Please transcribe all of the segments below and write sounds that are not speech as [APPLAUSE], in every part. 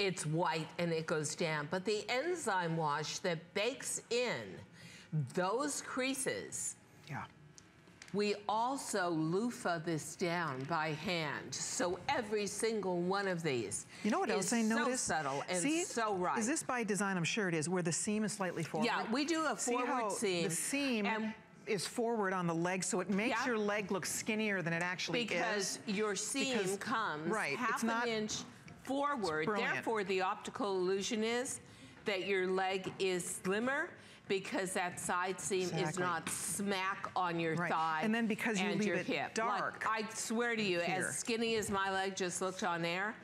it's white and it goes down. But the enzyme wash that bakes in those creases, yeah. We also loofah this down by hand. So every single one of these You know what else I noticed? so subtle and See, so right. Is this by design? I'm sure it is, where the seam is slightly forward. Yeah, we do a forward See how seam. the seam and is forward on the leg, so it makes Yeah. your leg look skinnier than it actually because is. Because your seam Because- comes right, half it's not- an inch forward. Therefore, the optical illusion is that your leg is slimmer because that side seam is not smack on your Right. thigh And then because you and leave your it hip. dark Like, I swear to you, here. as skinny as my leg just looked on air,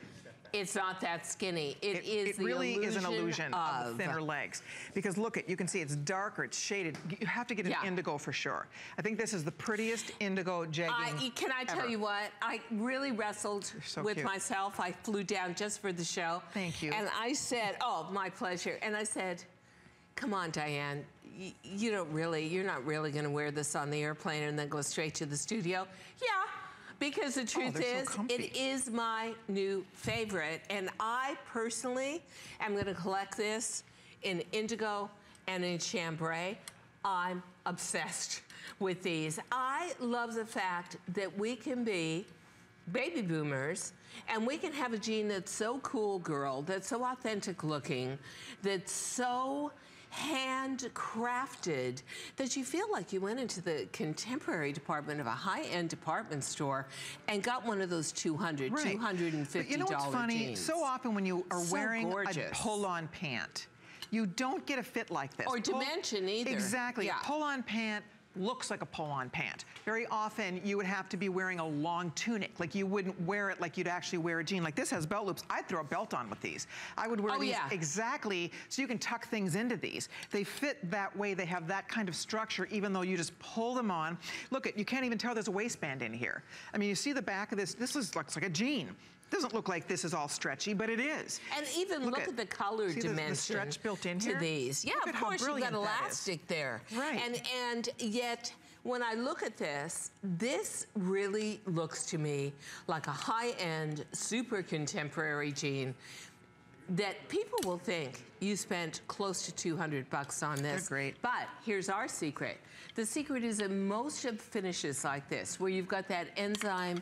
it's not that skinny. It, is it the really is an illusion of, of thinner legs. Because look at, you can see it's darker, it's shaded. You have to get an Yeah. indigo for sure. I think this is the prettiest indigo jegging I, can I tell ever. you what? I really wrestled so with cute. myself. I flew down just for the show. Thank you. And I said, oh, my pleasure. And I said, come on, Diane. You don't really, you're not really gonna wear this on the airplane and then go straight to the studio. Yeah, because the oh, truth Oh, they're so is, it is my new favorite. And I personally am gonna collect this in indigo and in chambray. I'm obsessed with these. I love the fact that we can be baby boomers and we can have a jean that's so cool girl, that's so authentic looking, that's so handcrafted that you feel like you went into the contemporary department of a high-end department store and got one of those 200 Right. $250 But you know what's funny? jeans. So often when you are So wearing a gorgeous. pull-on pant, you don't get a fit like this. Or Pull- dimension either. Exactly. Yeah. Pull-on pant looks like a pull-on pant. Very often you would have to be wearing a long tunic. Like you wouldn't wear it like you'd actually wear a jean. Like this has belt loops. I'd throw a belt on with these. I would wear Oh, these yeah. exactly so you can tuck things into these. They fit that way. They have that kind of structure even though you just pull them on. Look, at you can't even tell there's a waistband in here. I mean, you see the back of this. This is, looks like a jean. Doesn't look like this is all stretchy, but it is. And even look, at, the color see the- dimension the stretch built in to here? these. Yeah, Look of course you've got brilliant that is. elastic there. Right. And and yet when I look at this, this really looks to me like a high-end, super contemporary jean that people will think you spent close to 200 bucks on this. They're great. But here's our secret. The secret is in most of finishes like this, where you've got that enzyme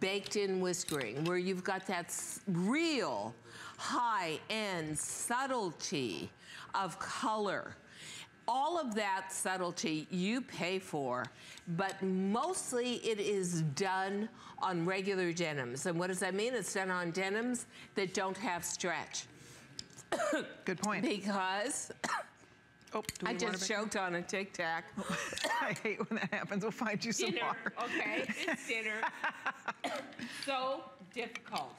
baked in whiskering, where you've got that real high-end subtlety of color. All of that subtlety you pay for, but mostly it is done on regular denims. And what does that mean? It's done on denims that don't have stretch. [COUGHS] Good point. Because [COUGHS] oh, I just choked on a Tic Tac. [LAUGHS] I hate when that happens. We'll find you some dinner, water. okay? It's dinner. [LAUGHS] so difficult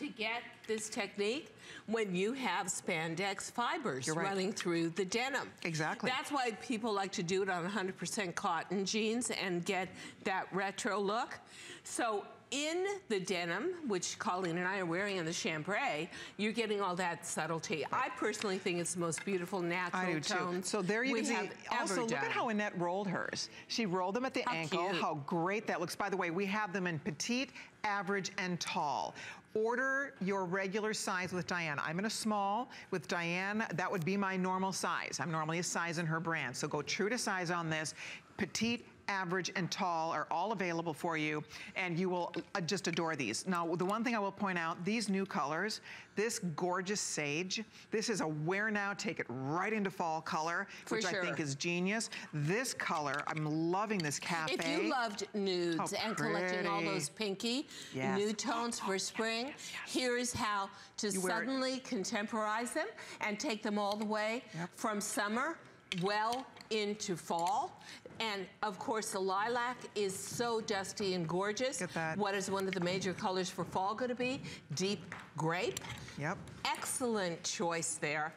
to get this technique when you have spandex fibers right. running through the denim. Exactly. That's why people like to do it on 100% cotton jeans and get that retro look. So in the denim, which Colleen and I are wearing in the chambray, you're getting all that subtlety. I personally think it's the most beautiful natural I do too. So there you can see. have Also, look at how Annette rolled hers. She rolled them at the How ankle. cute. How great that looks. By the way, we have them in petite, average, and tall. Order your regular size with Diane. I'm in a small. With Diane, that would be my normal size. I'm normally a size in her brand. So go true to size on this. Petite, average, and tall are all available for you, and you will uh, just adore these. Now, the one thing I will point out, these new colors, this gorgeous sage, this is a wear now, take it right into fall color, For which I think is genius. This color, I'm loving this cafe. If you loved nudes How and collecting all those pinky Yes. nude tones for spring, here is how to You suddenly contemporize them and take them all the way Yep. from summer well into fall. And of course, the lilac is so dusty and gorgeous. Look at that. What is one of the major colors for fall going to be? Deep grape. Yep. Excellent choice there.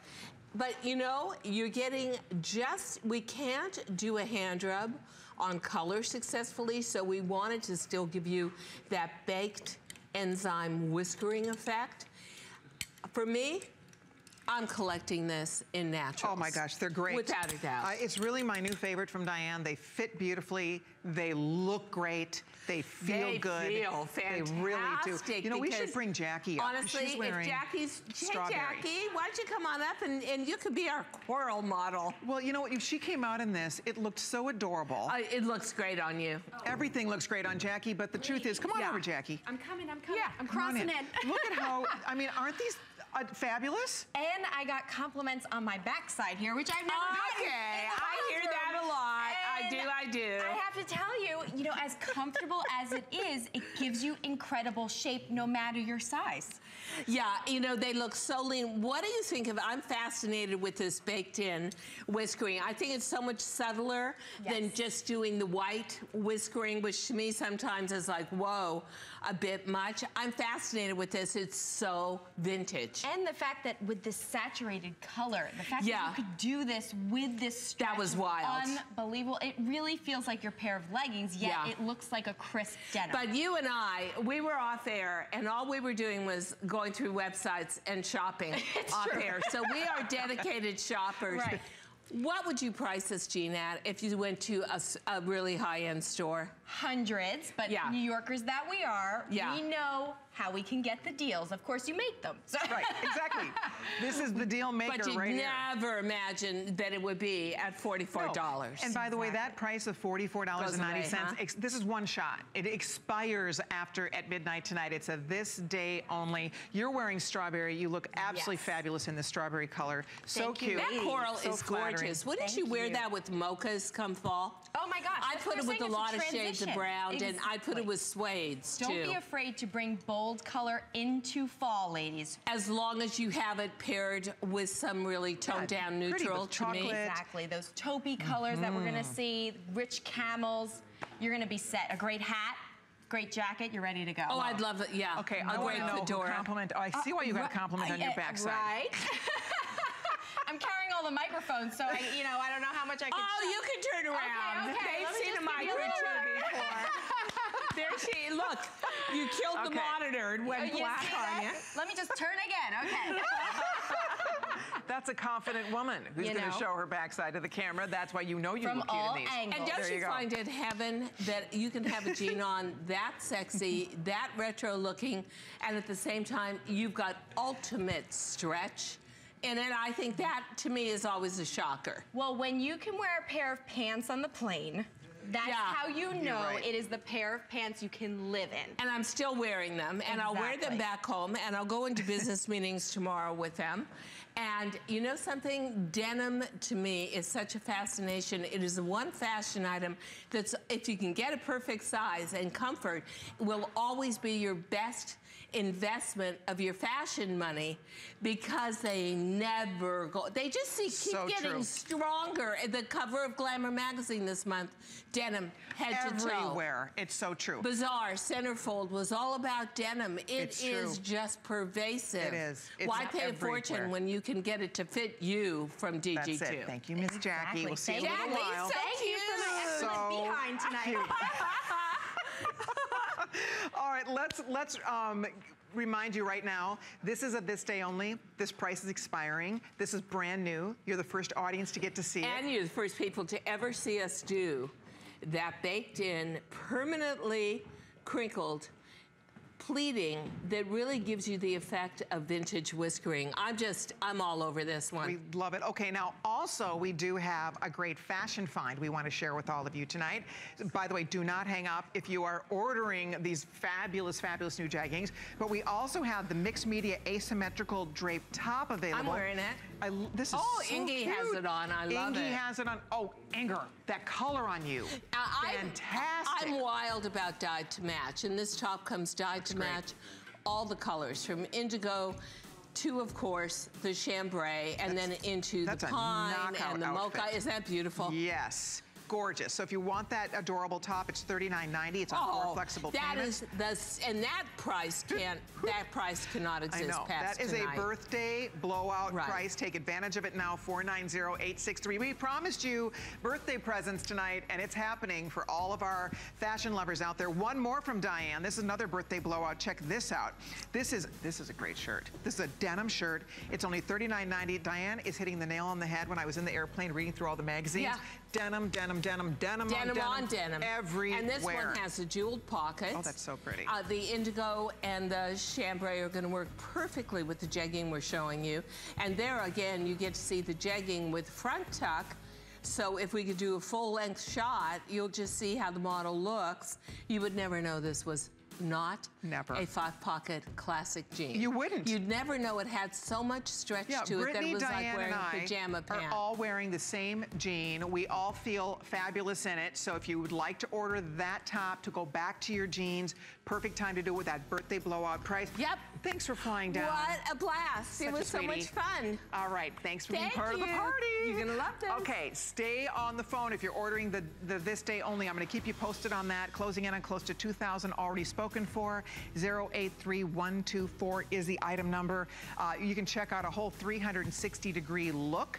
But you know, you're getting just, we can't do a hand rub on color successfully, so we wanted to still give you that baked enzyme whiskering effect. For me, I'm collecting this in naturals. Oh my gosh, they're great. Without a doubt. Uh, it's really my new favorite from Diane. They fit beautifully. They look great. They feel they good. feel They really do. fantastic You know, we should bring Jackie up. Honestly, She's wearing if Jackie's, hey. Jackie, why don't you come on up and, and you could be our coral model. Well, you know what? If she came out in this, it looked so adorable. Uh, it looks great on you. Everything looks great on Jackie, but the truth is, come on Yeah. over, Jackie. I'm coming, I'm coming. Yeah, I'm Come on crossing in. Look at how, [LAUGHS] I mean, aren't these uh, fabulous? And I got compliments on my backside here, which I've never gotten. Okay, I hear that a bathroom. lot. I do, I do. I have to tell you, you know, as comfortable as it is, it gives you incredible shape no matter your size. Yeah, you know, they look so lean. What do you think of, I'm fascinated with this baked in whiskering. I think it's so much subtler than just doing the white whiskering, which to me sometimes is like, whoa, a bit much. I'm fascinated with this. It's so vintage. And the fact that with this saturated color, the fact Yeah. that you could do this with this stretch That was wild. Unbelievable. It really feels like your pair of leggings, yet Yeah. it looks like a crisp denim. But you and I, we were off air, and all we were doing was going through websites and shopping [LAUGHS] off true. air. So we are [LAUGHS] dedicated shoppers. Right. What would you price this jean at if you went to a really high-end store? hundreds, but Yeah. New Yorkers that we are, Yeah. we know how we can get the deals. Of course, you make them. So Right, exactly. this is the deal [LAUGHS] maker But you'd right here. never imagine that it would be at $44. No. And by the way, that price of $44.90, huh? this is one shot. It expires after at midnight tonight. It's a this day only. You're wearing strawberry. You look absolutely Yes. fabulous in the strawberry color. So Thank you. cute. that coral So is flattering. gorgeous. Wouldn't Thank you wear you. that with mochas come fall? Oh my gosh. I put it with a saying, it's lot of shades of transition. brown, and I put it Exactly. with suedes Don't be afraid to bring bold color into fall, ladies. as long as you have it paired with some really toned Yeah, down neutral to me. chocolate. Exactly. Those taupey colors that we're gonna see, rich camels. You're gonna be set. A great hat, great jacket. You're ready to go. Oh, I'd love it. Yeah. Okay, I want great to know who compliment. Oh, I see why you got a compliment on your Uh, backside. Right. [LAUGHS] I'm carrying all the microphones, so I, you know, I don't know how much I can. Oh, show. you can turn around. okay, They've seen a give you a micro little too before. [LAUGHS] there she. Look, you killed the monitor and Oh, went you black see on that? you. Let me just turn again. Okay. [LAUGHS] That's a confident woman who's You going to show her backside to the camera. That's why you know you From look cute all in these. angles. And don't There you, you find it heaven that you can have a jean [LAUGHS] on that sexy, that retro looking, and at the same time, you've got ultimate stretch. And then I think that to me is always a shocker. Well, when you can wear a pair of pants on the plane, that's Yeah. how you know right. it is the pair of pants you can live in. And I'm still wearing them, and I'll wear them back home, and I'll go into [LAUGHS] business meetings tomorrow with them. And you know something? Denim to me is such a fascination. It is the one fashion item that's, if you can get a perfect size and comfort, will always be your best investment of your fashion money because they never go. They just see, keep So getting true. stronger. The cover of Glamour magazine this month, denim, head to toe. Everywhere. It's so true. Bazaar Centerfold was all about denim. It It's is true. just pervasive. It is. It's Why pay a fortune when you can get it to fit you from DG2? That's it. Thank you, Miss Jackie. Exactly. We'll see you in a Thank little Jackie, while. so Thank you for my excellent So behind tonight. [LAUGHS] [LAUGHS] [LAUGHS] All right, let's let's um, remind you right now. This is a this day only. This price is expiring. This is brand new. You're the first audience to get to see And it. you're the first people to ever see us do that baked in, permanently crinkled pleating that really gives you the effect of vintage whiskering. I'm just, I'm all over this one. We love it. Okay, now also we do have a great fashion find we want to share with all of you tonight. By the way, do not hang up if you are ordering these fabulous, fabulous new jeggings. But we also have the mixed media asymmetrical draped top available. I'm wearing it. I, this is Oh, so Ingy has it on. I love Ingy it. has it on. Oh, Inger, that color on you. Uh, I'm- Fantastic. I'm wild about dyed to match, and this top comes dyed to great. match all the colors from indigo to, of course, the chambray, and then into the pine and the mocha. Is that beautiful? Yes. Gorgeous. So if you want that adorable top, it's $39.90. It's on four oh, flexible Oh, that payments. is the and that price can't that price cannot exist. I know. That is tonight. a birthday blowout Right. price. Take advantage of it now, 490863. We promised you birthday presents tonight, and it's happening for all of our fashion lovers out there. One more from Diane. This is another birthday blowout. Check this out. This is this is a great shirt. This is a denim shirt. It's only $39.90. Diane is hitting the nail on the head when I was in the airplane reading through all the magazines. Yeah. Denim, denim, denim, denim, denim on on denim. Everywhere. And this one has the jeweled pockets. Oh, that's so pretty. Uh, the indigo and the chambray are going to work perfectly with the jegging we're showing you. And there again, you get to see the jegging with front tuck. So if we could do a full length shot, you'll just see how the model looks. You would never know this was not Never. a five pocket classic jean. You wouldn't. You'd never know it had so much stretch Yeah, to it that Brittany, it was Diane, like wearing and I pajama are pants. all wearing the same jean. We all feel fabulous in it. So if you would like to order that top to go back to your jeans, perfect time to do it with that birthday blowout price. Yep. Thanks for flying down. What a blast. Such it was so much fun. All right, thanks for being Thank part of the party. You're gonna love this. Okay, stay on the phone if you're ordering the, the this day only. I'm gonna keep you posted on that. Closing in on close to 2,000 already spoken for. 083124 is the item number. Uh, you can check out a whole 360 degree look.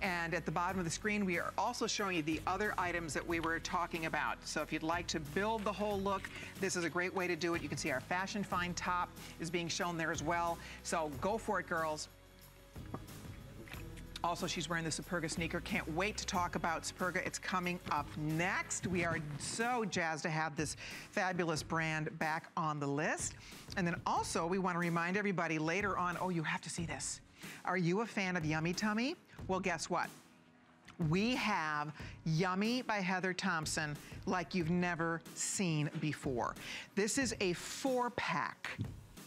And at the bottom of the screen, we are also showing you the other items that we were talking about. So if you'd like to build the whole look, this is a great way to do it. You can see our Fashion Find top is being shown there as well. So go for it, girls. Also, she's wearing the Superga sneaker. Can't wait to talk about Superga. It's coming up next. We are so jazzed to have this fabulous brand back on the list. And then also, we want to remind everybody later on, oh, you have to see this. Are you a fan of Yummie Tummie? Well, guess what? We have Yummie by Heather Thomson like you've never seen before. This is a four pack,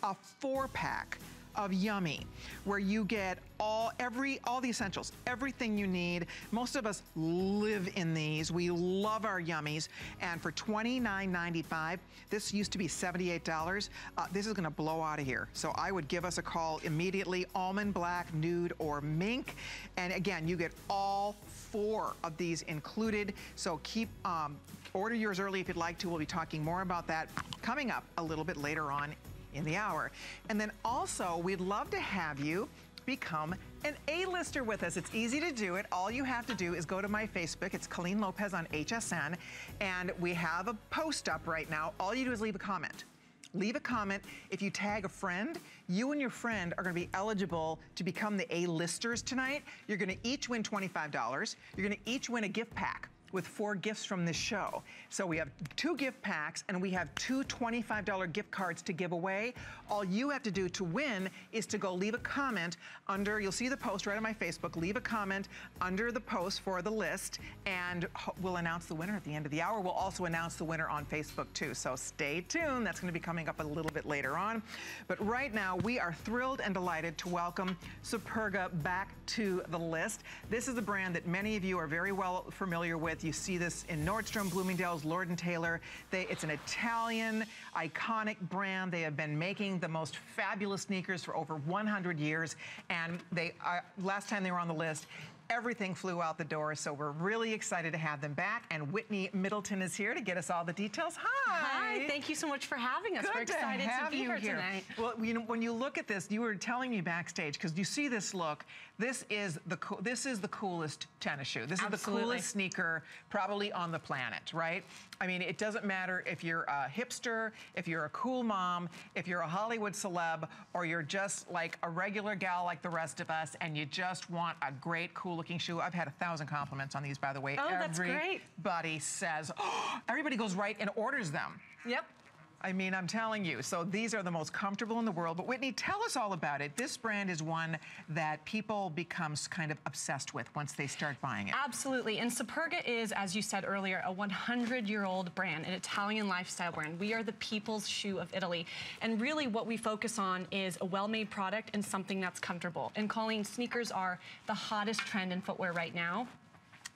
a four pack of Yummie, where you get all every all the essentials, everything you need. Most of us live in these. We love our Yummies, and for $29.95, this used to be $78. Uh, this is going to blow out of here. So I would give us a call immediately. Almond black, nude, or mink, and again, you get all four of these included. So keep um, order yours early if you'd like to. We'll be talking more about that coming up a little bit later on in the hour. And then also, we'd love to have you become an A-lister with us. It's easy to do it. All you have to do is go to my Facebook. It's Colleen Lopez on HSN. And we have a post up right now. All you do is leave a comment. Leave a comment. If you tag a friend, you and your friend are going to be eligible to become the A-listers tonight. You're going to each win $25. You're going to each win a gift pack with four gifts from this show. So we have two gift packs and we have two $25 gift cards to give away. All you have to do to win is to go leave a comment under, you'll see the post right on my Facebook, leave a comment under the post for the list and we'll announce the winner at the end of the hour. We'll also announce the winner on Facebook too. So stay tuned. That's gonna be coming up a little bit later on. But right now we are thrilled and delighted to welcome Superga back to the list. This is a brand that many of you are very well familiar with. You see this in Nordstrom, Bloomingdale's, Lord & Taylor. They, it's an Italian iconic brand. They have been making the most fabulous sneakers for over 100 years. And they are, last time they were on the list, everything flew out the door. So we're really excited to have them back. And Whitney Middleton is here to get us all the details. Hi. Hi, thank you so much for having us. Good We're excited to, to, have be you here, tonight. Well, you know, when you look at this, you were telling me backstage because you see this look. This is the this is the coolest tennis shoe. This is the coolest sneaker probably on the planet, right? I mean, it doesn't matter if you're a hipster, if you're a cool mom, if you're a Hollywood celeb, or you're just like a regular gal like the rest of us, and you just want a great, cool-looking shoe. I've had a thousand compliments on these, by the way. Oh, that's great. Everybody says, oh, [GASPS] everybody goes right and orders them. Yep. I mean, I'm telling you. So these are the most comfortable in the world. But Whitney, tell us all about it. This brand is one that people becomes kind of obsessed with once they start buying it. Absolutely. And Superga is, as you said earlier, a 100 year old brand, an Italian lifestyle brand. We are the people's shoe of Italy. And really, what we focus on is a well made product and something that's comfortable. And Colleen, sneakers are the hottest trend in footwear right now.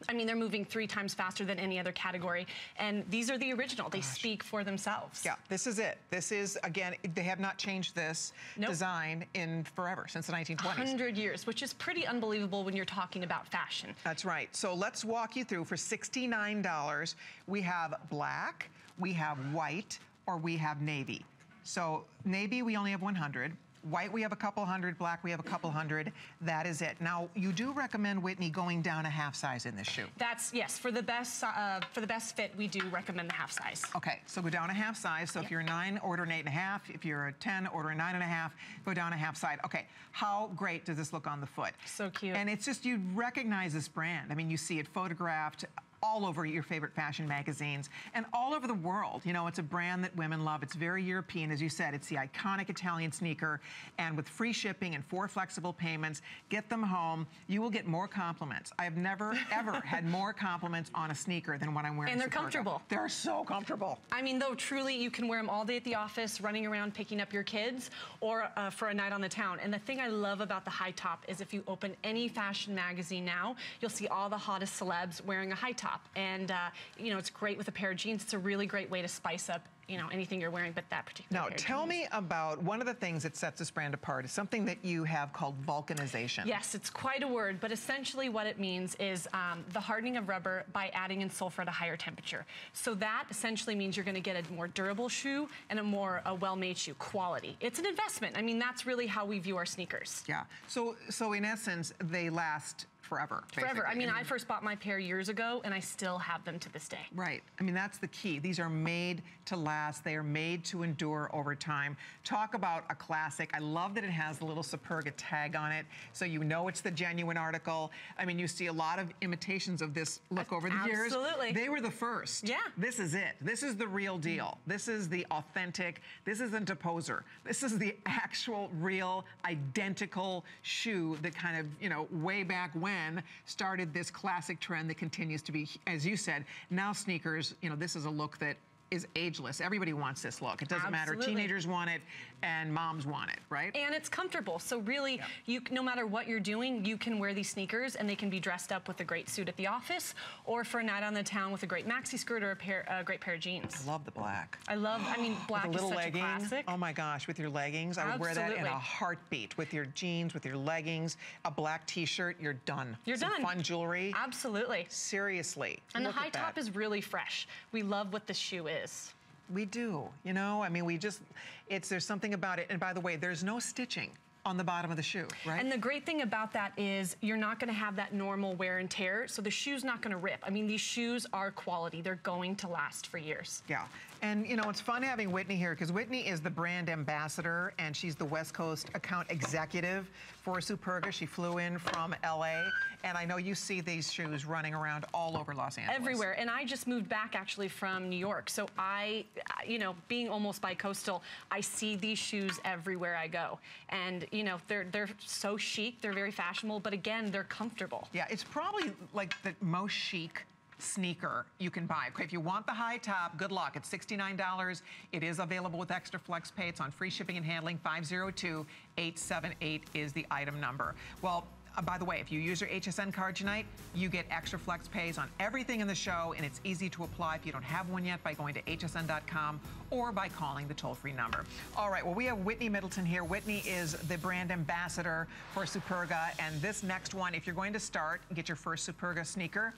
I mean, they're moving three times faster than any other category. And these are the original. They speak for themselves. Yeah, this is it. This is, again, they have not changed this Nope. design in forever, since the 1920s. 100 years, which is pretty unbelievable when you're talking about fashion. That's right. So let's walk you through. For $69, we have black, we have white, or we have navy. So navy, we only have 100. White, we have a couple hundred. Black, we have a couple hundred. That is it. Now, you do recommend, Whitney, going down a half size in this shoe. That's yes for the best uh, for the best fit. We do recommend the half size. Okay, so go down a half size. So if you're a nine, order an eight and a half. If you're a 10, order a nine and a half. Go down a half size. Okay, how great does this look on the foot? So cute. And it's just, you recognize this brand. I mean, you see it photographed all over your favorite fashion magazines and all over the world. You know, it's a brand that women love. It's very European, as you said. It's the iconic Italian sneaker. And with free shipping and four flexible payments, get them home. You will get more compliments. I have never, [LAUGHS] ever had more compliments on a sneaker than when I'm wearing And they're Superga. comfortable. They're so comfortable. I mean, though, truly, you can wear them all day at the office, running around picking up your kids, or uh, for a night on the town. And the thing I love about the high top is if you open any fashion magazine now, you'll see all the hottest celebs wearing a high top. And, uh, you know, it's great with a pair of jeans. It's a really great way to spice up, you know, anything you're wearing, but that particular Now, tell me about one of the things that sets this brand apart is something that you have called vulcanization. Yes, it's quite a word, but essentially what it means is um, the hardening of rubber by adding in sulfur at a higher temperature. So that essentially means you're going to get a more durable shoe and a more a well-made shoe quality. It's an investment. I mean, that's really how we view our sneakers. Yeah. So, so in essence, they last forever. Forever. I mean, I first bought my pair years ago, and I still have them to this day. Right. I mean, that's the key. These are made to last. They are made to endure over time. Talk about a classic. I love that it has the little Superga tag on it, so you know it's the genuine article. I mean, you see a lot of imitations of this look over the years. Absolutely. They were the first. Yeah. This is it. This is the real deal. This is the authentic. This isn't a poser. This is the [LAUGHS] actual, real, identical shoe that kind of, you know, way back when started this classic trend that continues to be, as you said, now sneakers, you know, this is a look that is ageless. Everybody wants this look. It doesn't matter. Teenagers want it and moms want it, right? And it's comfortable. So really, you no matter what you're doing, you can wear these sneakers and they can be dressed up with a great suit at the office or for a night on the town with a great maxi skirt or a pair a great pair of jeans. I love the black. I love, I mean, [GASPS] black with a is little such legging. a classic. Oh my gosh, with your leggings. I would wear that in a heartbeat. With your jeans, with your leggings, a black t-shirt, you're done. You're Some done. fun jewelry. Absolutely. Seriously. And look the high top is really fresh. We love what the shoe is. We do. You know, I mean, we just, it's, there's something about it. And by the way, there's no stitching on the bottom of the shoe, right? And the great thing about that is you're not going to have that normal wear and tear, so the shoe's not going to rip. I mean, these shoes are quality. They're going to last for years. Yeah. And you know, it's fun having Whitney here because Whitney is the brand ambassador and she's the West Coast account executive for Superga. She flew in from LA. And I know you see these shoes running around all over Los Angeles. Everywhere. And I just moved back actually from New York. So I, you know, being almost bi-coastal, I see these shoes everywhere I go. And, you know, they're, they're so chic, they're very fashionable, but again, they're comfortable. Yeah, it's probably like the most chic sneaker you can buy. Okay, if you want the high top, good luck. It's $69. It is available with extra flex pay. It's on free shipping and handling. 502-878 is the item number. Well, uh, by the way, if you use your HSN card tonight, you get extra flex pays on everything in the show, and it's easy to apply if you don't have one yet by going to hsn.com or by calling the toll-free number. All right, well, we have Whitney Middleton here. Whitney is the brand ambassador for Superga, and this next one, if you're going to start, get your first Superga sneaker,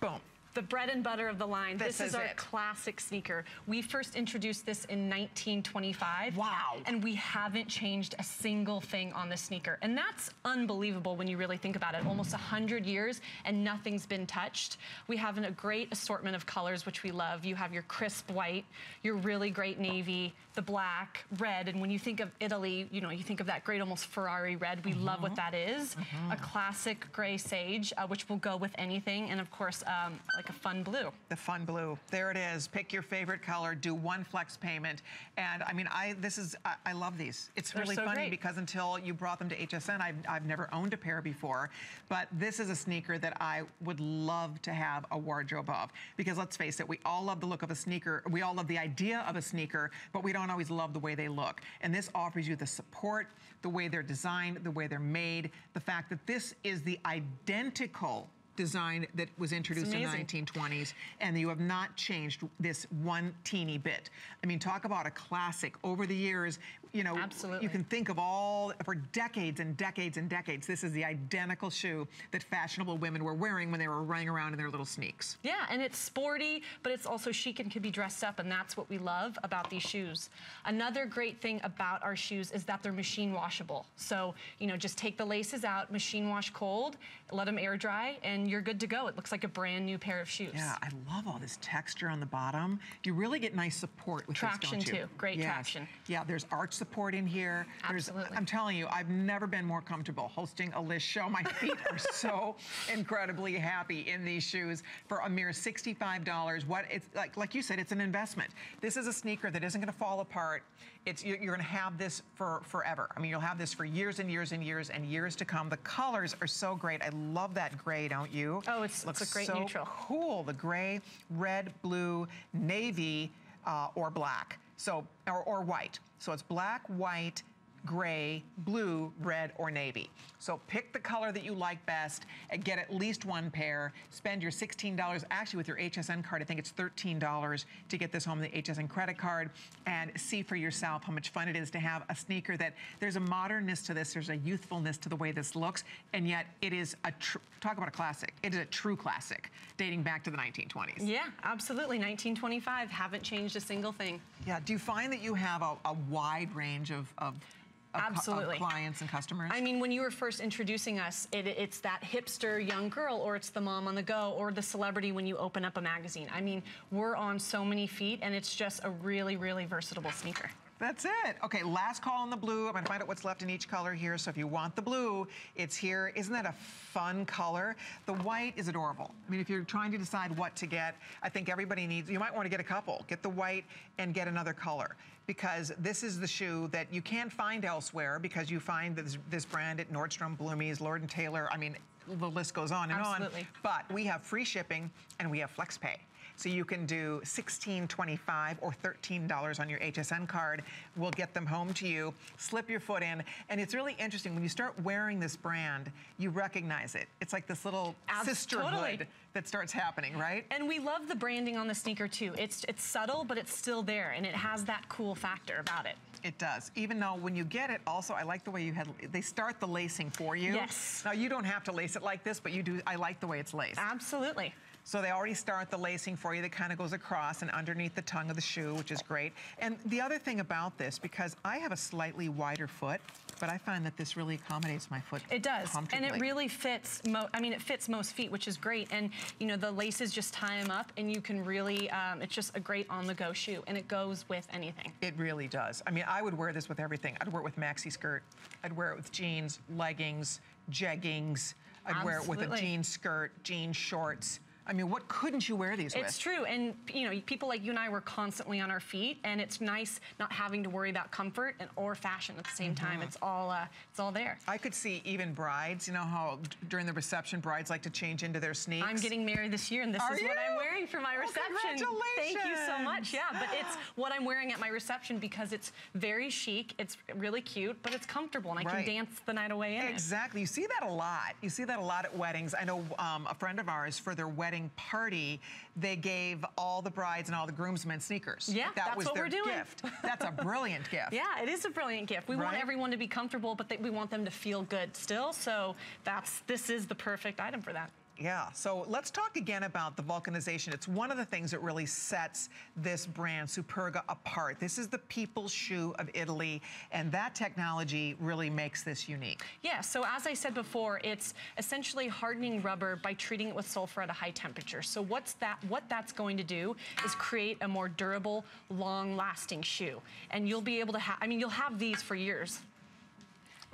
boom. The bread and butter of the line. This This, is is, our it. classic sneaker. We first introduced this in 1925. Wow. And we haven't changed a single thing on the sneaker. And that's unbelievable when you really think about it. Almost 100 years and nothing's been touched. We have an- a great assortment of colors, which we love. You have your crisp white, your really great navy, the black, red. And when you think of Italy, you know, you think of that great almost Ferrari red. We love what that is. A classic gray sage, uh, which will go with anything. And of course, um, like a fun blue. The fun blue. There it is. Pick your favorite color. Do one flex payment. And I mean, I this is I, I love these. It's They're really so funny great. because until you brought them to HSN, I've, I've never owned a pair before. But this is a sneaker that I would love to have a wardrobe of because let's face it, we all love the look of a sneaker. We all love the idea of a sneaker, but we don't always love the way they look. And this offers you the support, the way they're designed, the way they're made, the fact that this is the identical design that was introduced in the 1920s, and you have not changed this one teeny bit. I mean, talk about a classic. Over the years, you know, Absolutely. you can think of all, for decades and decades and decades, this is the identical shoe that fashionable women were wearing when they were running around in their little sneaks. Yeah, and it's sporty, but it's also chic and can be dressed up, and that's what we love about these shoes. Another great thing about our shoes is that they're machine washable. So, you know, just take the laces out, machine wash cold, let them air dry, and you're good to go. It looks like a brand new pair of shoes. Yeah, I love all this texture on the bottom. You really get nice support with Traction, this, you? too. Great Yes. traction. Yeah, there's arch support in here. There's- I'm telling you, I've never been more comfortable hosting a list show. My feet are so [LAUGHS] incredibly happy in these shoes for a mere $65. What it's like, like you said, it's an investment. This is a sneaker that isn't going to fall apart. It's you're, you're going to have this for forever. I mean, you'll have this for years and years and years and years to come. The colors are so great. I love that gray, don't you? Oh, it's- it's Looks a great so neutral. cool. The gray, red, blue, navy, uh, or black. So, or, or white. So it's black, white, gray, blue, red, or navy. So pick the color that you like best and get at least one pair. Spend your $16. Actually, with your HSN card, I think it's $13 to get this home, the HSN credit card, and see for yourself how much fun it is to have a sneaker that there's a modernness to this, there's a youthfulness to the way this looks, and yet it is a, tr- talk about a classic. It is a true classic dating back to the 1920s. Yeah, absolutely. 1925, haven't changed a single thing. Yeah. Do you find that you have a, a wide range of of Absolutely. clients and customers? I mean, when you were first introducing us, it, it's that hipster young girl, or it's the mom on the go, or the celebrity when you open up a magazine. I mean, we're on so many feet, and it's just a really, really versatile sneaker. That's it. Okay, last call on the blue. I'm going to find out what's left in each color here. So if you want the blue, it's here. Isn't that a fun color? The white is adorable. I mean, if you're trying to decide what to get, I think everybody needs, you might want to get a couple. Get the white and get another color because this is the shoe that you can't find elsewhere because you find this, this brand at Nordstrom, Bloomies, Lord & Taylor. I mean, the list goes on and Absolutely. on. But we have free shipping and we have FlexPay. So you can do $16.25 or $13 on your HSN card. We'll get them home to you, slip your foot in. And it's really interesting. When you start wearing this brand, you recognize it. It's like this little sisterhood that starts happening, right? And we love the branding on the sneaker too. It's it's subtle, but it's still there, and it has that cool factor about it. It does. Even though when you get it, also I like the way you had they start the lacing for you. Yes. Now you don't have to lace it like this, but you do. I like the way it's laced. Absolutely. So they already start the lacing for you that kind of goes across and underneath the tongue of the shoe, which is great. And the other thing about this, because I have a slightly wider foot, but I find that this really accommodates my foot It does, and it really fits. Mo- I mean, it fits most feet, which is great. And you know, the laces just tie them up, and you can really. Um, it's just a great on-the-go shoe, and it goes with anything. It really does. I mean, I would wear this with everything. I'd wear it with maxi skirt. I'd wear it with jeans, leggings, jeggings. I'd wear it with a Absolutely. jean skirt, jean shorts. I mean, what couldn't you wear these with? It's true, and you know, people like you and I were constantly on our feet, and it's nice not having to worry about comfort and or fashion at the same time. It's all uh, it's all there. I could see even brides, you know how during the reception brides like to change into their sneaks? I'm getting married this year, and this Are is what I'm wearing for my Oh, reception. Thank you so much. Yeah, but it's [GASPS] what I'm wearing at my reception because it's very chic, it's really cute, but it's comfortable, and I Right. can dance the night away in it. Exactly. You see that a lot. You see that a lot at weddings. I know um, a friend of ours for their wedding party, they gave all the brides and all the groomsmen sneakers. Yeah, that that's was what their we're doing. gift. That's a [LAUGHS] brilliant gift. Yeah, it is a brilliant gift. We want everyone to be comfortable, but they, we want them to feel good still. So that's this is the perfect item for that. Yeah, so let's talk again about the vulcanization. It's one of the things that really sets this brand, Superga, apart. This is the people's shoe of Italy, and that technology really makes this unique. Yeah, so as I said before, it's essentially hardening rubber by treating it with sulfur at a high temperature. So what's that what that's going to do is create a more durable, long-lasting shoe. And you'll be able to have I mean, you'll have these for years.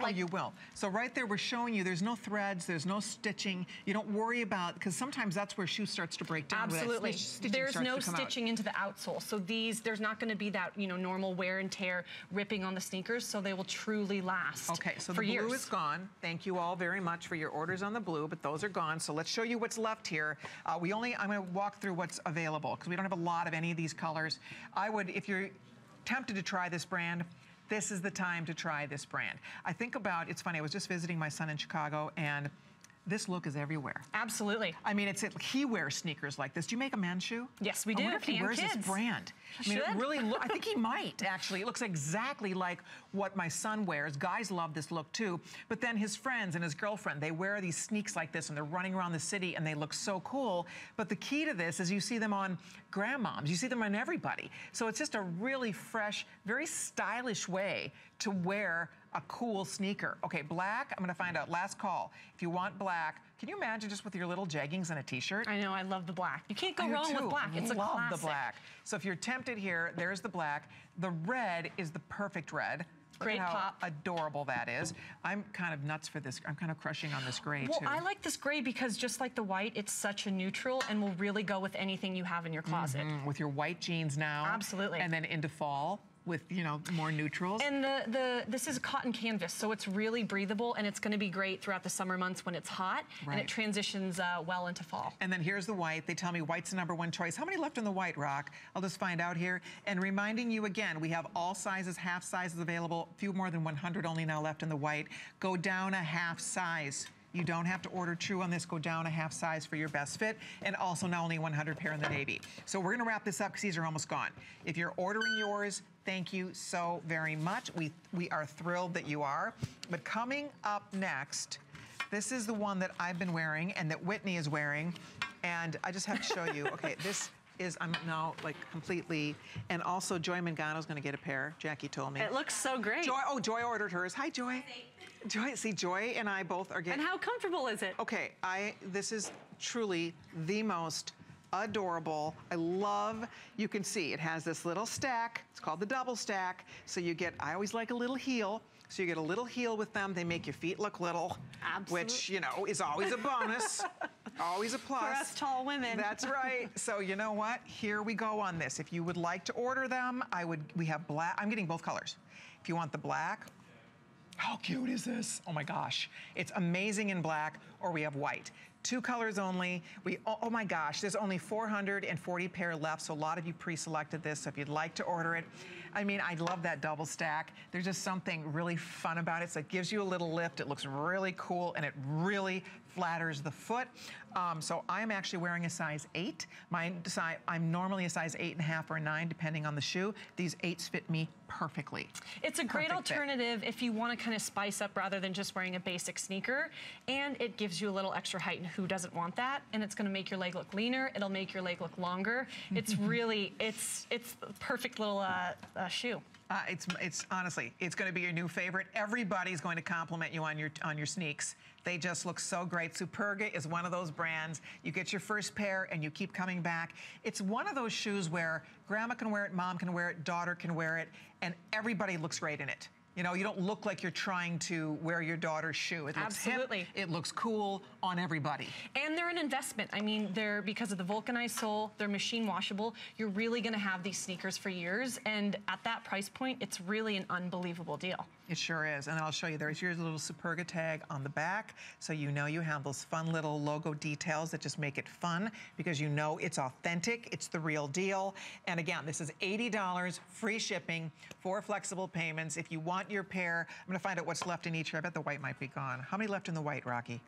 Oh, you will. So right there, we're showing you there's no threads, there's no stitching. You don't worry about, because sometimes that's where shoe starts to break down. Absolutely. stitching There's no to come out. stitching into the outsole. So these, there's not going to be that, you know, normal wear and tear ripping on the sneakers. So they will truly last Okay, so for the blue years. is gone. Thank you all very much for your orders on the blue, but those are gone. So let's show you what's left here. Uh, we only, I'm gonna walk through what's available because we don't have a lot of any of these colors. I would, if you're tempted to try this brand, this is the time to try this brand. I think about, it's funny, I was just visiting my son in Chicago and this look is everywhere. Absolutely. I mean, it's it, he wears sneakers like this. Do you make a men's shoe? Yes, we do. I wonder if he and wears this brand. I mean, it Should. really. Look, I think he [LAUGHS] might actually. It looks exactly like what my son wears. Guys love this look too. But then his friends and his girlfriend, they wear these sneaks like this, and they're running around the city, and they look so cool. But the key to this is you see them on grandmoms. You see them on everybody. So it's just a really fresh, very stylish way to wear a cool sneaker. Okay, black. I'm gonna find out. Last call. If you want black, can you imagine just with your little jeggings and a t-shirt? I know, I love the black. You can't go I wrong with black. It's a Love classic. the black. So if you're tempted here, there's the black. The red is the perfect red. Look Great at how pop. adorable that is. I'm kind of nuts for this. I'm kind of crushing on this gray Well, too. I like this gray because just like the white, it's such a neutral and will really go with anything you have in your closet. Mm, with your white jeans now. Absolutely. And then into fall with, you know, more neutrals. And the, the this is cotton canvas, so it's really breathable and it's going to be great throughout the summer months when it's hot and it transitions uh, well into fall. And then here's the white. They tell me white's the number one choice. How many left in the white, Rock? I'll just find out here. And reminding you again, we have all sizes, half sizes available. Few more than 100 only now left in the white. Go down a half size. You don't have to order true on this. Go down a half size for your best fit. And also now only 100 pair in the navy. So we're gonna wrap this up because these are almost gone. If you're ordering yours, thank you so very much. We, we are thrilled that you are. But coming up next, this is the one that I've been wearing and that Whitney is wearing. And I just have to show you. Okay, [LAUGHS] this is, I'm now like completely, and also Joy Mangano's gonna get a pair, Jackie told me. It looks so great. Joy, oh, Joy ordered hers. Hi, Joy. Joy, see, Joy and I both are getting. And how comfortable is it? Okay, I this is truly the most adorable. I love, you can see it has this little stack. It's called the double stack. So you get, I always like a little heel. So you get a little heel with them. They make your feet look little, which, you know, is always a bonus. [LAUGHS] always a plus. For us tall women. That's right. [LAUGHS] So you know what? Here we go on this. If you would like to order them, I would, we have black, I'm getting both colors. If you want the black, how cute is this? Oh my gosh. It's amazing in black, or we have white. Two colors only. We oh, oh my gosh, there's only 440 pair left, so a lot of you pre-selected this. So if you'd like to order it, I mean, I love that double stack. There's just something really fun about it. So it gives you a little lift. It looks really cool, and it really flatters the foot. Um, so I'm actually wearing a size eight. My I'm normally a size eight and a half or a nine, depending on the shoe. These eights fit me perfectly. It's a great Perfect fit. alternative if you want to kind of spice up rather than just wearing a basic sneaker. And it gives you a little extra height, and who doesn't want that? And it's going to make your leg look leaner. It'll make your leg look longer. [LAUGHS] It's really, it's it's the perfect little uh, uh, shoe. Uh, it's it's honestly, it's going to be your new favorite. Everybody's going to compliment you on your on your sneaks. They just look so great. Superga is one of those brands. You get your first pair and you keep coming back. It's one of those shoes where grandma can wear it, mom can wear it, daughter can wear it, and everybody looks great in it. You know, you don't look like you're trying to wear your daughter's shoe. It looks hip, Absolutely. it looks cool on everybody. And they're an investment. I mean, they're because of the vulcanized sole, they're machine washable. You're really going to have these sneakers for years. And at that price point, it's really an unbelievable deal. It sure is. And I'll show you. There's your little Superga tag on the back. So you know you have those fun little logo details that just make it fun because you know it's authentic. It's the real deal. And again, this is $80, free shipping, four flexible payments. If you want your pair, I'm going to find out what's left in each. I bet the white might be gone. How many left in the white, Rocky?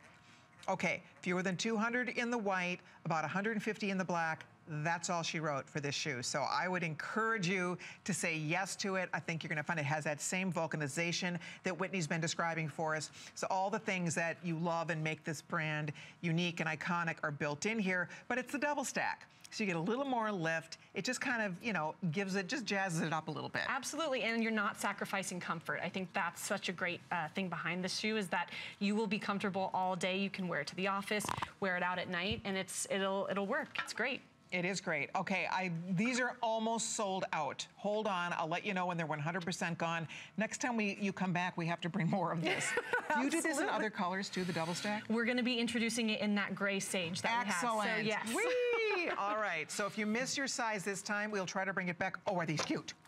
Okay, fewer than 200 in the white, about 150 in the black. That's all she wrote for this shoe. So I would encourage you to say yes to it. I think you're going to find it has that same vulcanization that Whitney's been describing for us. So all the things that you love and make this brand unique and iconic are built in here, but it's the double stack. So you get a little more lift. It just kind of, you know, gives it, just jazzes it up a little bit. Absolutely, and you're not sacrificing comfort. I think that's such a great uh, thing behind this shoe is that you will be comfortable all day. You can wear it to the office, wear it out at night, and it's it'll it'll work. It's great. It is great. Okay, I these are almost sold out. Hold on, I'll let you know when they're 100% gone. Next time we you come back, we have to bring more of this. [LAUGHS] Do you do this in other colors too, the double stack? We're going to be introducing it in that gray sage that Excellent. we have. So yes. Whee! All right. So if you miss your size this time, we'll try to bring it back. Oh, are these cute? [GASPS]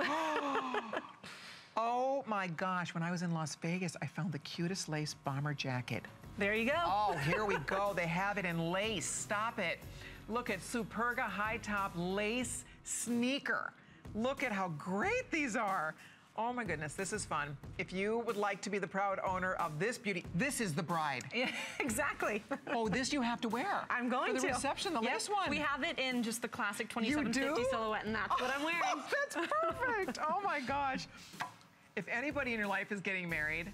oh my gosh! When I was in Las Vegas, I found the cutest lace bomber jacket. There you go. Oh, [LAUGHS] here we go. They have it in lace. Stop it. Look at Superga high top lace sneaker. Look at how great these are. Oh my goodness, this is fun. If you would like to be the proud owner of this beauty, this is the bride. Yeah, [LAUGHS] exactly. Oh, this you have to wear. I'm going to. the reception, the Yep, latest one. We have it in just the classic 2750 silhouette, and that's what I'm [LAUGHS] oh, wearing. Oh, that's perfect. oh my gosh. If anybody in your life is getting married,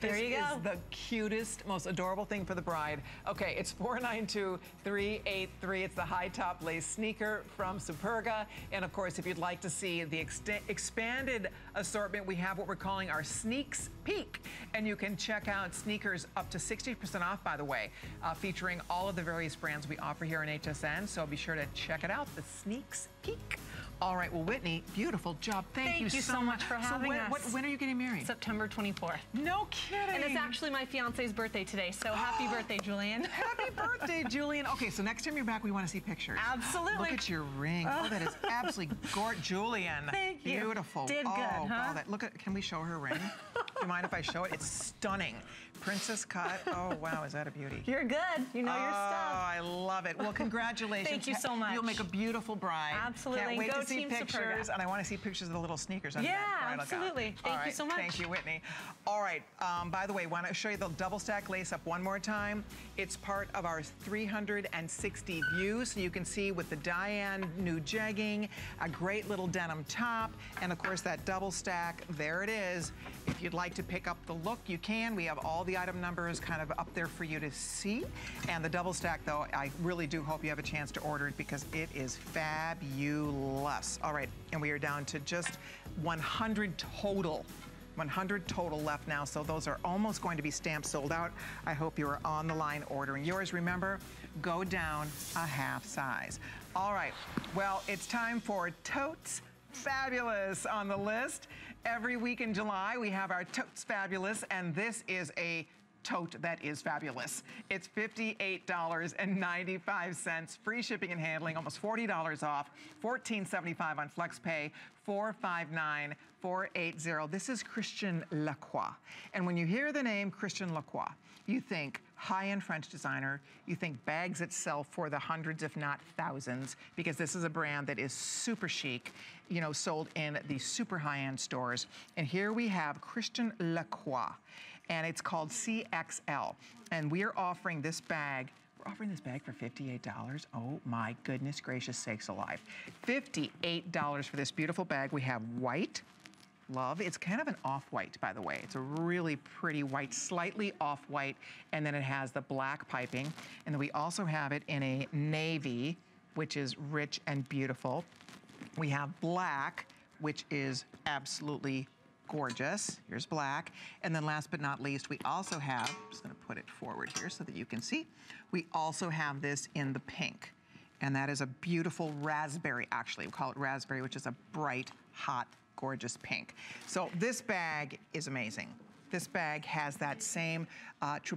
There this you go. is the cutest, most adorable thing for the bride. Okay, it's 492383. It's the high top lace sneaker from Superga. And of course, if you'd like to see the ext- expanded assortment, we have what we're calling our sneaks peek. And you can check out sneakers up to 60% off, by the way, uh, featuring all of the various brands we offer here in HSN. So be sure to check it out, the sneaks peek. All right, well, Whitney, beautiful job. Thank, Thank you, you so much for so having when, us. What, when are you getting married? September 24th. no kidding. And it's actually my fiance's birthday today, so happy [GASPS] birthday, Julian. Happy [LAUGHS] birthday, Julian. Okay, so next time you're back, we want to see pictures. Absolutely. Look at your ring. Oh, that is [LAUGHS] absolutely gorgeous. Julian. Thank you. Beautiful. Did oh, good, huh? wow, that, look at, can we show her ring? Do you mind if I show it? It's stunning. Princess cut. Oh, wow, is that a beauty? You're good. You know your Oh, stuff. Oh, I love it. Well, congratulations. Thank you so much. You'll make a beautiful bride. Absolutely. Can't wait Go to see Team Superga. pictures, and I want to see pictures of the little sneakers on Yeah, that bridal absolutely. Thank you so much. Thank you, Whitney. All right. Um, by the way, want to show you the double stack lace up one more time. It's part of our 360 view, so you can see with the Diane new jegging, a great little denim top, and of course that double stack. There it is. If you'd like to pick up the look, you can. We have all the item number is kind of up there for you to see. And the double stack, though, I really do hope you have a chance to order it because it is fabulous. All right, and we are down to just 100 total. 100 total left now, so those are almost going to be stamped sold out. I hope you are on the line ordering yours. Remember, go down a half size. All right, well, it's time for Totes Fabulous on the list. Every week in July, we have our Totes Fabulous, and this is a tote that is fabulous. It's $58.95, free shipping and handling, almost $40 off, $14.75 on FlexPay, $459 480. This is Christian Lacroix. And when you hear the name Christian Lacroix, you think high-end French designer, you think bags itself for the hundreds, if not thousands, because this is a brand that is super chic, you know, sold in the super high-end stores. And here we have Christian Lacroix, and it's called CXL. And we are offering this bag we're offering this bag for $58. Oh my goodness gracious sakes alive. $58 for this beautiful bag. We have white, love. It's kind of an off-white, by the way. It's a really pretty white, slightly off-white, and then it has the black piping. And then we also have it in a navy, which is rich and beautiful. We have black, which is absolutely gorgeous. Here's black. And then last but not least, we also have, I'm just gonna put it forward here so that you can see, we also have this in the pink. And that is a beautiful raspberry, actually. We call it raspberry, which is a bright, hot, gorgeous pink. So this bag is amazing. This bag has that same uh, tr-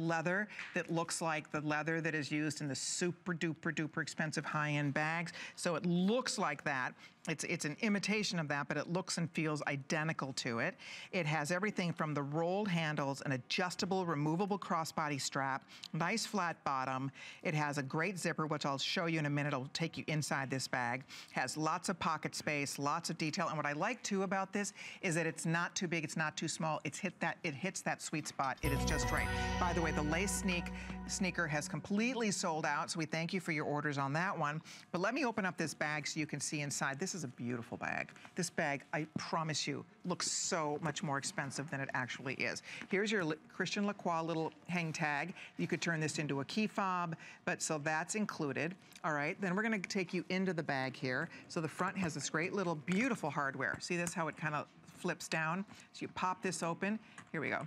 leather that looks like the leather that is used in the super duper duper expensive high-end bags. So it looks like that. It's, it's an imitation of that, but it looks and feels identical to it. It has everything from the rolled handles, an adjustable, removable crossbody strap, nice flat bottom. It has a great zipper, which I'll show you in a minute. It'll take you inside this bag. Has lots of pocket space, lots of detail. And what I like too about this is that it's not too big, it's not too small. It's hit that, it hits that sweet spot. It is just right. By the way, the lace sneak sneaker has completely sold out, so we thank you for your orders on that one. But let me open up this bag so you can see inside. This is a beautiful bag. This bag, I promise you, looks so much more expensive than it actually is. Here's your Christian Lacroix little hang tag. You could turn this into a key fob, but so that's included. All right, then we're gonna take you into the bag here. So the front has this great little beautiful hardware. See this, how it kind of flips down? So you pop this open. Here we go.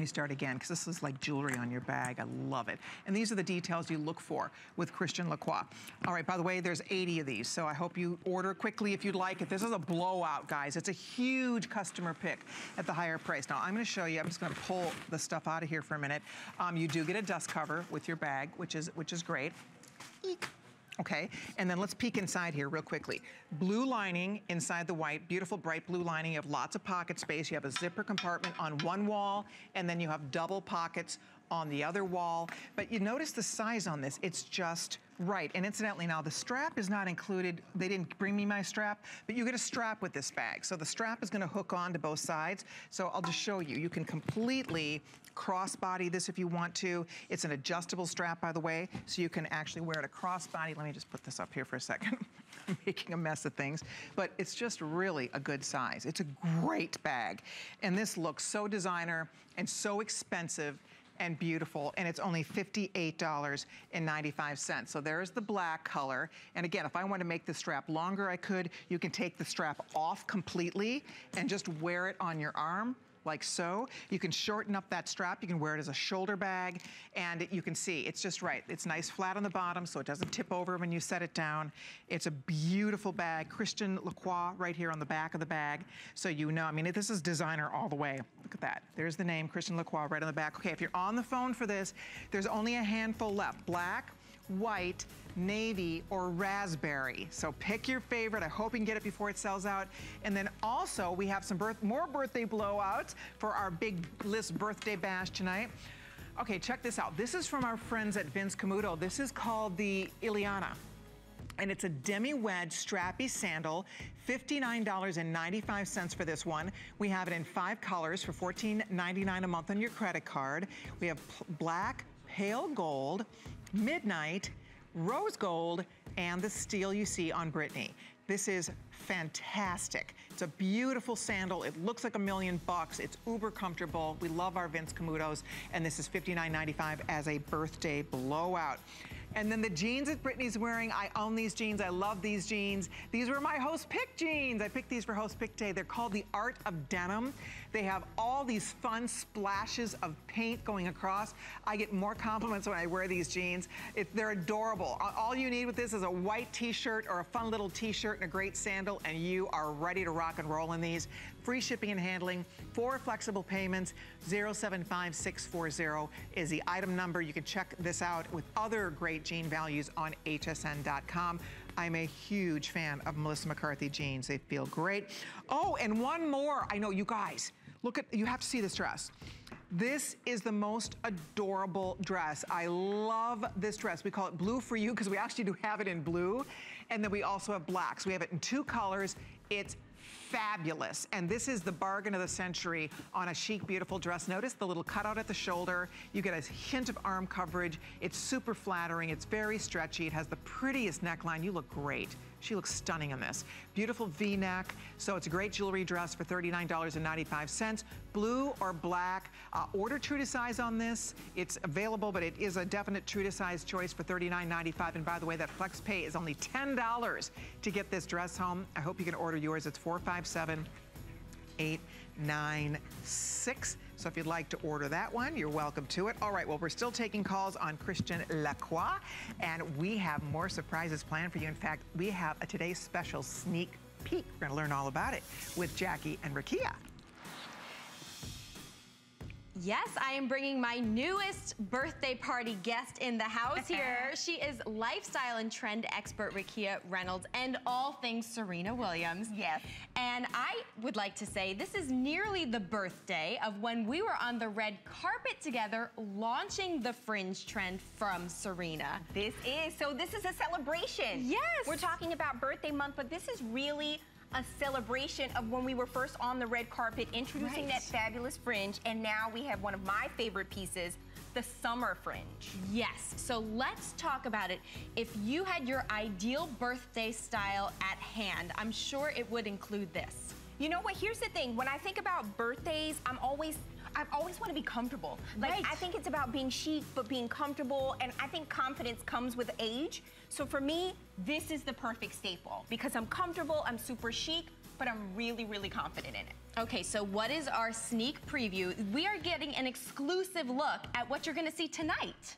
Me start again, because this is like jewelry on your bag. I love it. And these are the details you look for with Christian Lacroix. All right, by the way, there's 80 of these, so I hope you order quickly if you'd like it. This is a blowout, guys. It's a huge customer pick at the higher price. Now, I'm gonna show you, I'm just gonna pull the stuff out of here for a minute. Um, you do get a dust cover with your bag, which is, which is great. Eek. Okay, and then let's peek inside here real quickly. Blue lining inside the white, beautiful bright blue lining. You have lots of pocket space. You have a zipper compartment on one wall, and then you have double pockets on the other wall. But you notice the size on this, it's just right. And incidentally, now the strap is not included. They didn't bring me my strap, but you get a strap with this bag. So the strap is gonna hook on to both sides. So I'll just show you. You can completely crossbody this if you want to. It's an adjustable strap, by the way, so you can actually wear it a crossbody. Let me just put this up here for a second. [LAUGHS] I'm making a mess of things, but it's just really a good size. It's a great bag. And this looks so designer and so expensive and beautiful, and it's only $58.95. So there's the black color. And again, if I want to make the strap longer, I could. You can take the strap off completely and just wear it on your arm like so. You can shorten up that strap. You can wear it as a shoulder bag. And you can see, it's just right. It's nice flat on the bottom so it doesn't tip over when you set it down. It's a beautiful bag. Christian Lacroix right here on the back of the bag. So you know, I mean, this is designer all the way. Look at that. There's the name, Christian Lacroix, right on the back. Okay, if you're on the phone for this, there's only a handful left. Black, white, navy, or raspberry. So pick your favorite. I hope you can get it before it sells out. And then also, we have some birth, more birthday blowouts for our big list birthday bash tonight. Okay, check this out. This is from our friends at Vince Camuto. This is called the Iliana and it's a demi-wedge strappy sandal, $59.95 for this one. We have it in five colors for $14.99 a month on your credit card. We have black, pale gold, midnight, rose gold, and the steel you see on Brittany. This is fantastic. It's a beautiful sandal. It looks like a million bucks. It's uber comfortable. We love our Vince Camutos, and this is $59.95 as a birthday blowout. And then the jeans that Brittany's wearing, I own these jeans. I love these jeans. These were my host pick jeans. I picked these for host pick day. They're called the Art of Denim. They have all these fun splashes of paint going across. I get more compliments when I wear these jeans. It, they're adorable. All you need with this is a white t-shirt or a fun little t-shirt and a great sandal, and you are ready to rock and roll in these. Free shipping and handling, four flexible payments, 075640 is the item number. You can check this out with other great jean values on hsn.com. I'm a huge fan of Melissa McCarthy jeans. They feel great. Oh, and one more. I know you guys, look at, you have to see this dress. This is the most adorable dress. I love this dress. We call it blue for you because we actually do have it in blue. And then we also have black. So we have it in two colors. It's fabulous. And this is the bargain of the century on a chic, beautiful dress. Notice the little cutout at the shoulder. You get a hint of arm coverage. It's super flattering. It's very stretchy. It has the prettiest neckline. You look great. She looks stunning in this. Beautiful V-neck. So it's a great jewelry dress for $39.95. Blue or black. Uh, order true to size on this. It's available, but it is a definite true to size choice for $39.95. And by the way, that flex pay is only $10 to get this dress home. I hope you can order yours. It's 457 896. So if you'd like to order that one, you're welcome to it. All right, well, we're still taking calls on Christian Lacroix, and we have more surprises planned for you. In fact, we have a today's special sneak peek. We're going to learn all about it with Jackie and Rakia. Yes, I am bringing my newest birthday party guest in the house [LAUGHS] here. she is lifestyle and trend expert Rakia Reynolds and all things Serena Williams. Yes. And I would like to say this is nearly the birthday of when we were on the red carpet together launching the fringe trend from Serena. This is, so this is a celebration. Yes. We're talking about birthday month, but this is really a celebration of when we were first on the red carpet introducing right. that fabulous fringe and now we have one of my favorite pieces the summer fringe. Yes, so let's talk about it. If you had your ideal birthday style at hand, I'm sure it would include this. You know what, here's the thing, when I think about birthdays, I'm always I always want to be comfortable. Like right. I think it's about being chic, but being comfortable. And I think confidence comes with age. So for me, this is the perfect staple because I'm comfortable, I'm super chic, but I'm really, really confident in it. Okay, so what is our sneak preview? We are getting an exclusive look at what you're gonna see tonight.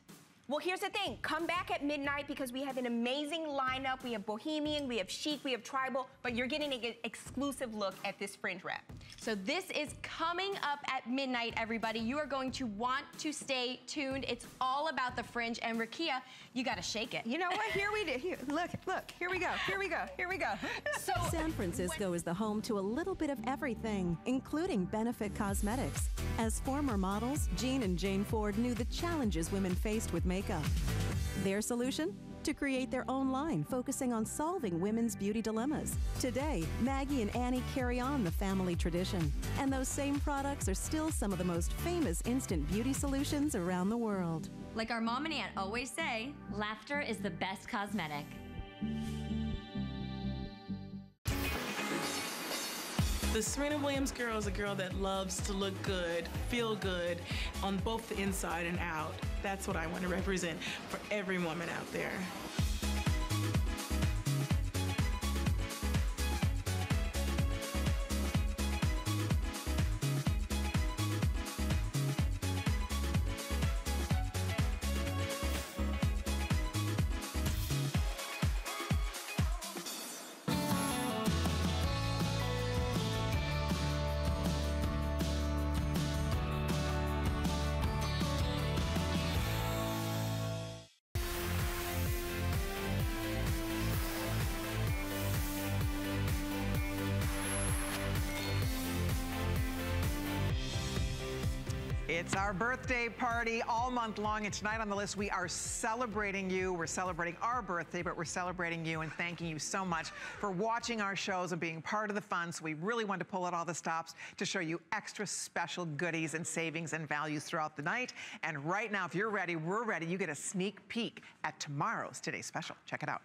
Well, here's the thing. Come back at midnight because we have an amazing lineup. We have bohemian, we have chic, we have tribal, but you're getting an exclusive look at this fringe wrap. So this is coming up at midnight, everybody. You are going to want to stay tuned. It's all about the fringe. And Rakia, you got to shake it. You know what? Here we do. Here, look, look. Here we go. Here we go. Here we go. [LAUGHS] So San Francisco is the home to a little bit of everything, including Benefit Cosmetics. As former models, Jean and Jane Ford knew the challenges women faced with makeup. Their solution? To create their own line focusing on solving women's beauty dilemmas. Today, Maggie and Annie carry on the family tradition. And those same products are still some of the most famous instant beauty solutions around the world. Like our mom and aunt always say, laughter is the best cosmetic. The Serena Williams girl is a girl that loves to look good, feel good on both the inside and out. That's what I want to represent for every woman out there. It's our birthday party all month long, and tonight on the list, we are celebrating you. We're celebrating our birthday, but we're celebrating you and thanking you so much for watching our shows and being part of the fun. So we really want to pull out all the stops to show you extra special goodies and savings and values throughout the night. And right now, if you're ready, we're ready. You get a sneak peek at tomorrow's Today's Special. Check it out.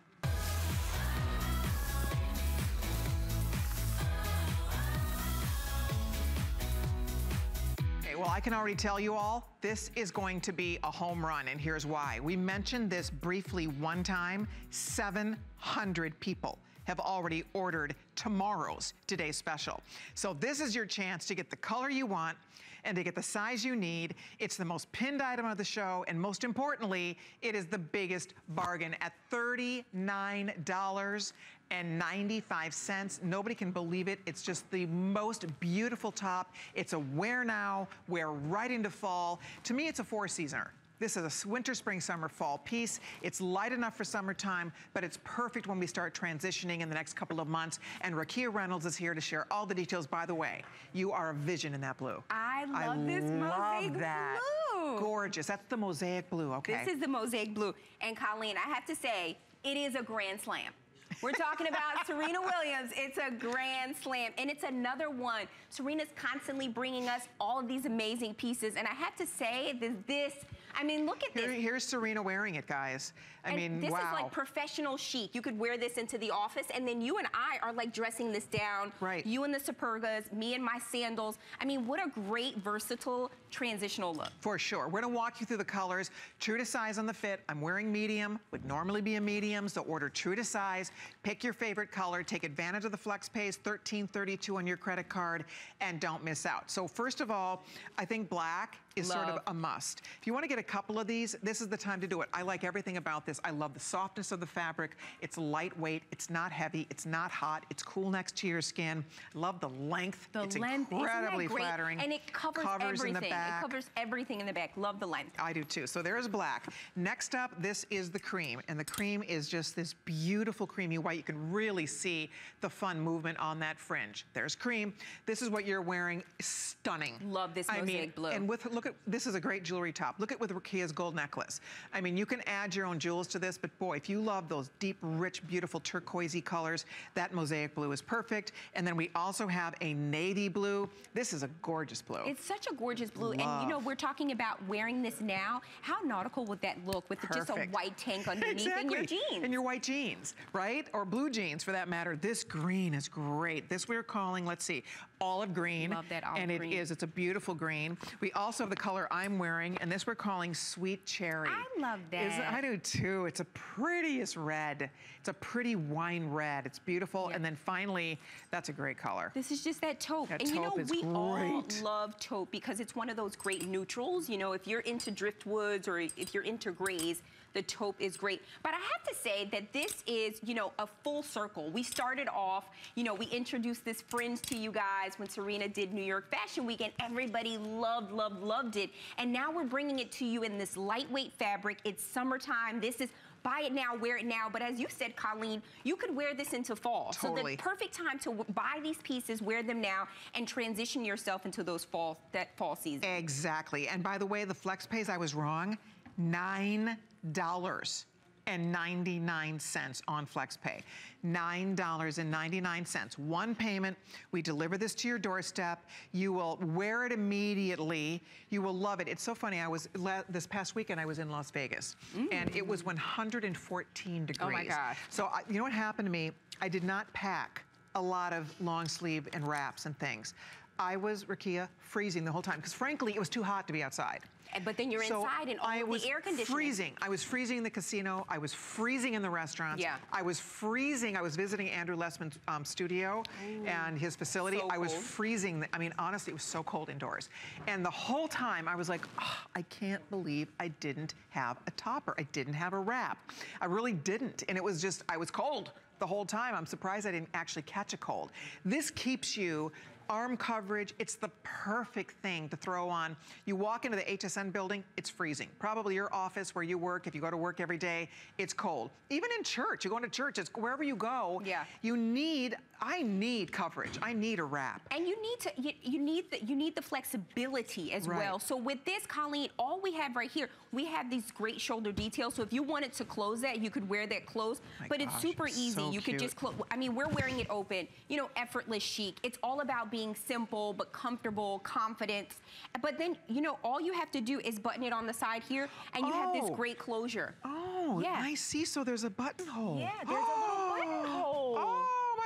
Well, I can already tell you all, this is going to be a home run, and here's why. We mentioned this briefly one time, 700 people have already ordered tomorrow's Today Special. So this is your chance to get the color you want and to get the size you need. It's the most pinned item of the show, and most importantly, it is the biggest bargain at $39 and 95 cents. Nobody can believe it. It's just the most beautiful top. It's a wear now, wear right into fall. To me, it's a four seasoner. This is a winter, spring, summer, fall piece. It's light enough for summertime, but it's perfect when we start transitioning in the next couple of months. And Rakia Reynolds is here to share all the details. By the way, you are a vision in that blue. I love I this love mosaic that. blue. Gorgeous. That's the mosaic blue. Okay. This is the mosaic blue. And Colleen, I have to say, it is a grand slam. We're talking about Serena Williams. It's a grand slam, and it's another one. Serena's constantly bringing us all of these amazing pieces, and I have to say, this, this I mean, look at Here, this. here's Serena wearing it, guys. I and mean, this wow. is like professional chic. You could wear this into the office, and then you and I are like dressing this down. Right. You in the Supergas, me in my sandals. I mean, what a great, versatile, transitional look. For sure. We're gonna walk you through the colors. True to size on the fit. I'm wearing medium, would normally be a medium, so order true to size. Pick your favorite color, take advantage of the flex pays, 1332 on your credit card, and don't miss out. So first of all, I think black is sort of a must. If you wanna get a couple of these, this is the time to do it. I like everything about this. I love the softness of the fabric. It's lightweight, it's not heavy, it's not hot, it's cool next to your skin. Love the length. The it's length, incredibly flattering. And it covers, Covers in everything. the back. It covers everything in the back. Love the length. I do too. So there's black. Next up, this is the cream. And the cream is just this beautiful creamy white. You can really see the fun movement on that fringe. There's cream. This is what you're wearing. Stunning. Love this I mean, blue. And with, look at, this is a great jewelry top. Look at with Rakia's gold necklace. I mean, you can add your own jewels to this, but boy, if you love those deep, rich, beautiful turquoisey colors, that mosaic blue is perfect. And then we also have a navy blue. This is a gorgeous blue. It's such a gorgeous blue. And you know, we're talking about wearing this now. How nautical would that look with just a white tank underneath exactly. and your jeans? And your white jeans, right? Or blue jeans for that matter. This green is great. This we're calling, let's see, olive green. Love that olive and green. it is, it's a beautiful green. We also have the color I'm wearing, and this we're calling Sweet Cherry. I love that. I do too. It's a prettiest red. It's a pretty wine red. It's beautiful. And then finally, that's a great color. This is just that taupe. That and you know, taupe is we all love taupe because it's one of those great neutrals. You know, if you're into driftwoods or if you're into grays, the taupe is great. But I have to say that this is, you know, a full circle. We started off, you know, we introduced this fringe to you guys when Serena did New York Fashion Week and everybody loved, loved, loved it. And now we're bringing it to you in this lightweight fabric. It's summertime. This is buy it now, wear it now. But as you said, Colleen, you could wear this into fall. So Totally. the perfect time to buy these pieces, wear them now, and transition yourself into those fall that fall season. Exactly. And by the way, the flex pays, I was wrong. Nine dollars and 99 cents on FlexPay. $9.99. One payment. We deliver this to your doorstep. You will wear it immediately. You will love it. It's so funny. I was this past weekend I was in Las Vegas mm. and it was 114 degrees. Oh my gosh. So I, you know what happened to me? I did not pack a lot of long sleeve and wraps and things. I was, Rakia, freezing the whole time because frankly, it was too hot to be outside. But then you're So inside and all I was the air conditioning. freezing. I was freezing in the casino. I was freezing in the restaurants. Yeah. I was freezing. I was visiting Andrew Lessman's um, studio and his facility. So I was cold. freezing. I mean, honestly, it was so cold indoors. And the whole time I was like, "Ah, I can't believe I didn't have a topper. I didn't have a wrap. I really didn't. And it was just, I was cold the whole time. I'm surprised I didn't actually catch a cold. This keeps you arm coverage. It's the perfect thing to throw on. You walk into the HSN building, it's freezing. Probably your office where you work, if you go to work every day, it's cold. Even in church, you go into church, it's wherever you go, Yeah. you need, I need coverage. I need a wrap. And you need to you, you need the you need the flexibility as Right. well. So with this, Colleen, all we have right here, we have these great shoulder details. So if you wanted to close that, you could wear that closed. My but it's super it's easy. so you could just close. I mean, we're wearing it open. You know, effortless chic. It's all about being simple but comfortable, confidence. But then you know, all you have to do is button it on the side here, and you have this Oh. great closure. Oh, Yeah. I see. So there's a buttonhole. Yeah, there's a. Oh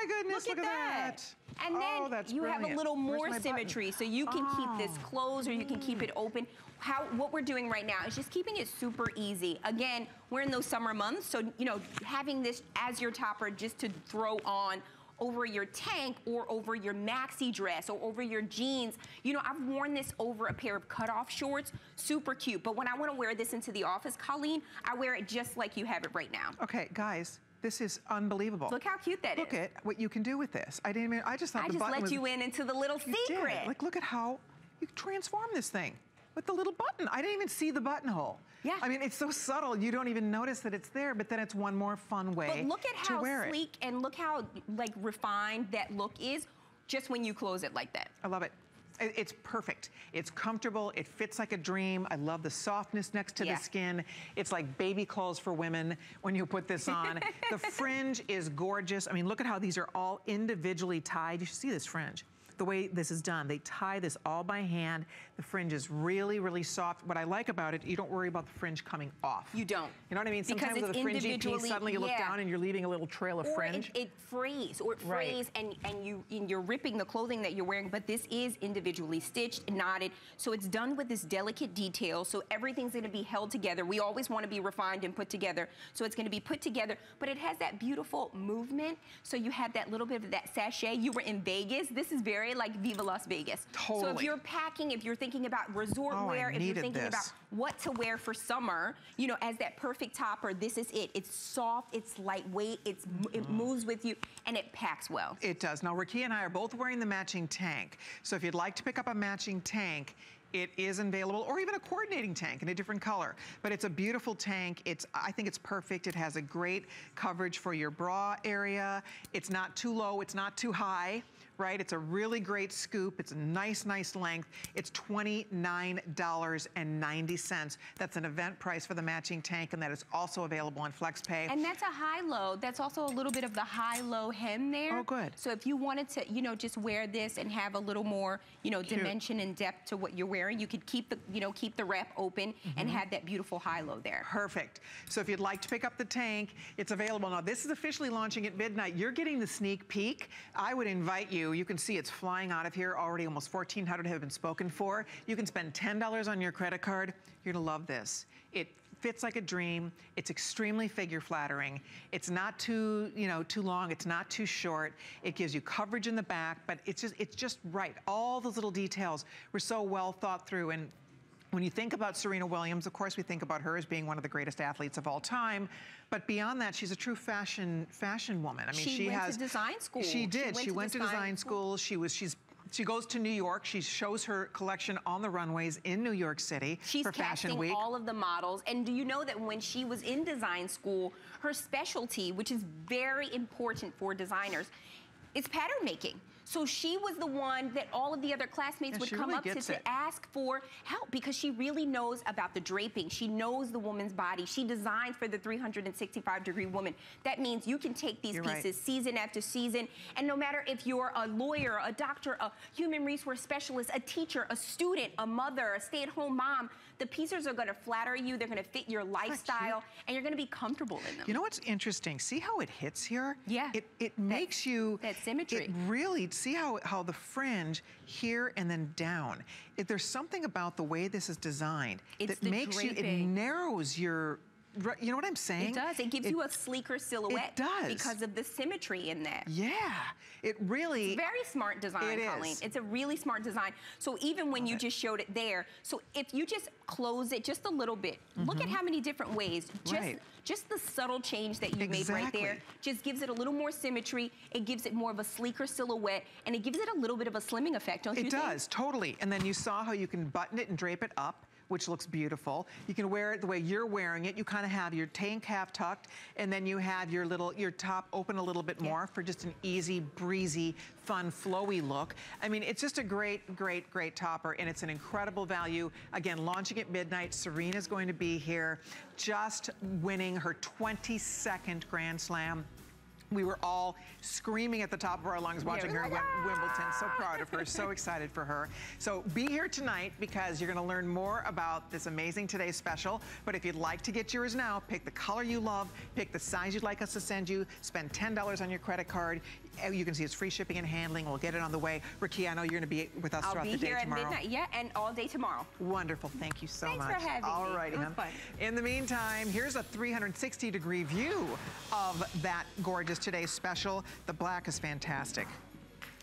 my goodness, Look look, at that. that. And oh, then that's you have a little more my button? symmetry, so you can keep ah. this Oh. closed or you can keep it open. How what we're doing right now is just keeping it super easy. Again, we're in those summer months, so you know having this as your topper just to throw on over your tank or over your maxi dress or over your jeans. You know, I've worn this over a pair of cutoff shorts, super cute. But when I want to wear this into the office, Colleen, I wear it just like you have it right now. Okay, guys, this is unbelievable. Look how cute that is. Look at what you can do with this. I didn't even, I just thought I the just button let was, you in into the little You did. secret. Like, look at how you transform this thing with the little button. I didn't even see the buttonhole. Yeah. I mean, it's so subtle, you don't even notice that it's there, but then it's one more fun way But look at to how wear it. sleek and look how like refined that look is just when you close it like that. I love it. It's perfect. It's comfortable. It fits like a dream. I love the softness next to Yeah. the skin. It's like baby clothes for women when you put this on. [LAUGHS] the fringe is gorgeous. I mean, look at how these are all individually tied. You should see this fringe. The way this is done, they tie this all by hand. The fringe is really, really soft. What I like about it, you don't worry about the fringe coming off. You don't. You know what I mean? Sometimes with a fringy piece, suddenly you look yeah. down and you're leaving a little trail of Or fringe. it, it frays, or it Right. frays, and and you and you're ripping the clothing that you're wearing. But this is individually stitched, knotted, so it's done with this delicate detail. So everything's going to be held together. We always want to be refined and put together, so it's going to be put together. But it has that beautiful movement. So you have that little bit of that sachet. You were in Vegas. This is very like Viva Las Vegas. Totally. So if you're packing, if you're thinking about resort Oh, wear, if you're thinking this. about what to wear for summer, you know, as that perfect topper, this is it. It's soft, it's lightweight, it's it Mm-hmm. moves with you, and it packs well. It does. Now, Rakia and I are both wearing the matching tank. So if you'd like to pick up a matching tank, it is available, or even a coordinating tank in a different color. But it's a beautiful tank. It's, I think it's perfect. It has a great coverage for your bra area. It's not too low, it's not too high, right? It's a really great scoop. It's a nice, nice length. It's $29.90. That's an event price for the matching tank, and that is also available on FlexPay. And that's a high-low. That's also a little bit of the high-low hem there. Oh, good. So if you wanted to, you know, just wear this and have a little more, you know, Cute. dimension and depth to what you're wearing, you could keep the, you know, keep the wrap open and Mm-hmm. have that beautiful high-low there. Perfect. So if you'd like to pick up the tank, it's available now. This is officially launching at midnight. You're getting the sneak peek. I would invite you you, can see it's flying out of here already. Almost 1,400 have been spoken for. You can spend $10 on your credit card. You're gonna love this. It fits like a dream. It's extremely figure flattering. It's not too, you know, too long. It's not too short. It gives you coverage in the back, but it's just, it's just right. All those little details were so well thought through and when you think about Serena Williams, of course, we think about her as being one of the greatest athletes of all time. But beyond that, she's a true fashion fashion woman. I mean, she, she went has to design school. She did. She She went went, to to, design design school. She was. She's. She goes to New York. She shows her collection on the runways in New York City She's for Fashion Week. She's all of the models. And do you know that when she was in design school, her specialty, which is very important for designers, is pattern making. So she was the one that all of the other classmates would come really up to, to ask for help because she really knows about the draping. She knows the woman's body. She designed for the 365 degree woman. That means you can take these You're right. pieces season after season. And no matter if you're a lawyer, a doctor, a human resource specialist, a teacher, a student, a mother, a stay at home mom, the pieces are going to flatter you. They're going to fit your lifestyle and you're going to be comfortable in them. You know what's interesting? See how it hits here? Yeah. It it makes you that symmetry. It really see how how the fringe here and then down. If there's something about the way this is designed It's that makes you. It narrows your. You know what I'm saying? It does. It gives you a sleeker silhouette It does. because of the symmetry in there. Yeah. It really. Very smart design, It Colleen. is. It's a really smart design. So even when you just showed it there, so if you just close it just a little bit, look at how many different ways. Just Mm-hmm. Right. just the subtle change that you made right there just gives it a little more symmetry. It gives it more of a sleeker silhouette, and it gives it a little bit of a slimming effect, don't you It think? does, totally. And then you saw how you can button it and drape it up, which looks beautiful. You can wear it the way you're wearing it. You kind of have your tank half tucked, and then you have your little, your top open a little bit more for just an easy, breezy, fun, flowy look. I mean, it's just a great, great, great topper, and it's an incredible value. Again, launching at midnight. Serena's going to be here, just winning her 22nd Grand Slam. We were all screaming at the top of our lungs watching we her at Wimbledon. So proud of her, so excited for her. So be here tonight because you're gonna learn more about this amazing Today special. But if you'd like to get yours now, pick the color you love, pick the size you'd like us to send you, spend $10 on your credit card. Uh, You can see it's free shipping and handling. We'll get it on the way. Ricky, I know you're gonna be with us I'll throughout be the day here at midnight, yeah, and all day tomorrow. Wonderful. Thank you so Thanks for much. having me. All righty, fun. In the meantime, here's a 360 degree view of that gorgeous Today special. The black is fantastic.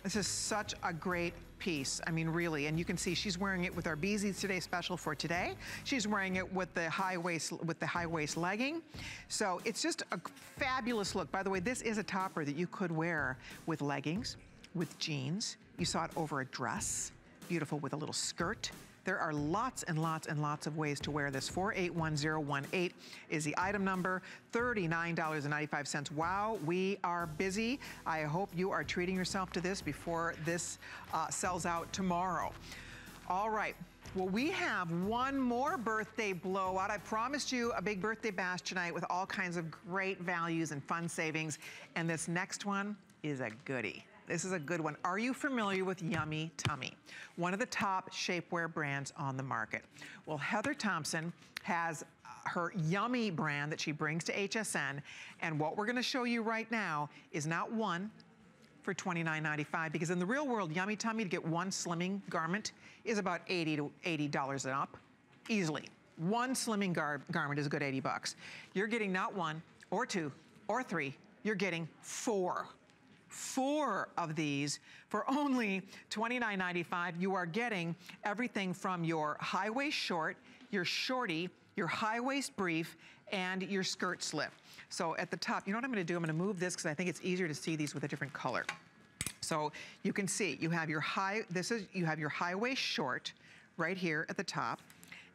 This is such a great piece. I mean, really. And you can see she's wearing it with our Beezy's Today special for today. She's wearing it with the high waist with the high waist legging. So it's just a fabulous look. By the way, this is a topper that you could wear with leggings, with jeans. You saw it over a dress. Beautiful with a little skirt. There are lots and lots and lots of ways to wear this. 481018 is the item number, $39.95. Wow, we are busy. I hope you are treating yourself to this before this uh, sells out tomorrow. All right. Well, we have one more birthday blowout. I promised you a big birthday bash tonight with all kinds of great values and fun savings. And this next one is a goodie. This is a good one. Are you familiar with Yummie Tummie? One of the top shapewear brands on the market. Well, Heather Thomson has uh, her Yummie brand that she brings to HSN. And what we're gonna show you right now is not one, for $29.95 because in the real world, Yummie Tummie to get one slimming garment is about 80 to $80 and up, easily. One slimming gar garment is a good 80 bucks. You're getting not one or two or three, you're getting four. Four of these for only $29.95. You are getting everything from your high waist short, your shorty, your high waist brief, and your skirt slip. So at the top, you know what I'm gonna do? I'm gonna move this because I think it's easier to see these with a different color. So you can see you have your high, this is, you have your high waist short right here at the top.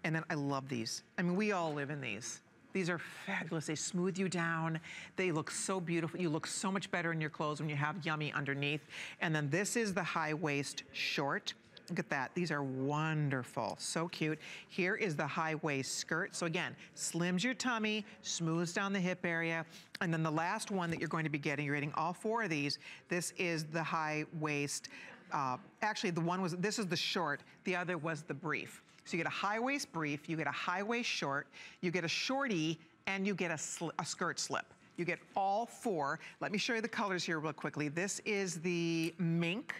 And then I love these. I mean, we all live in these. These are fabulous. They smooth you down. They look so beautiful. You look so much better in your clothes when you have Yummie underneath. And then this is the high waist short. Look at that. These are wonderful. So cute. Here is the high waist skirt. So again, slims your tummy, smooths down the hip area. And then the last one that you're going to be getting, you're getting all four of these. This is the high waist. Uh, actually, the one was, this is the short. The other was the brief. So you get a high waist brief, you get a high waist short, you get a shorty, and you get a, sl- a skirt slip. You get all four. Let me show you the colors here real quickly. This is the mink,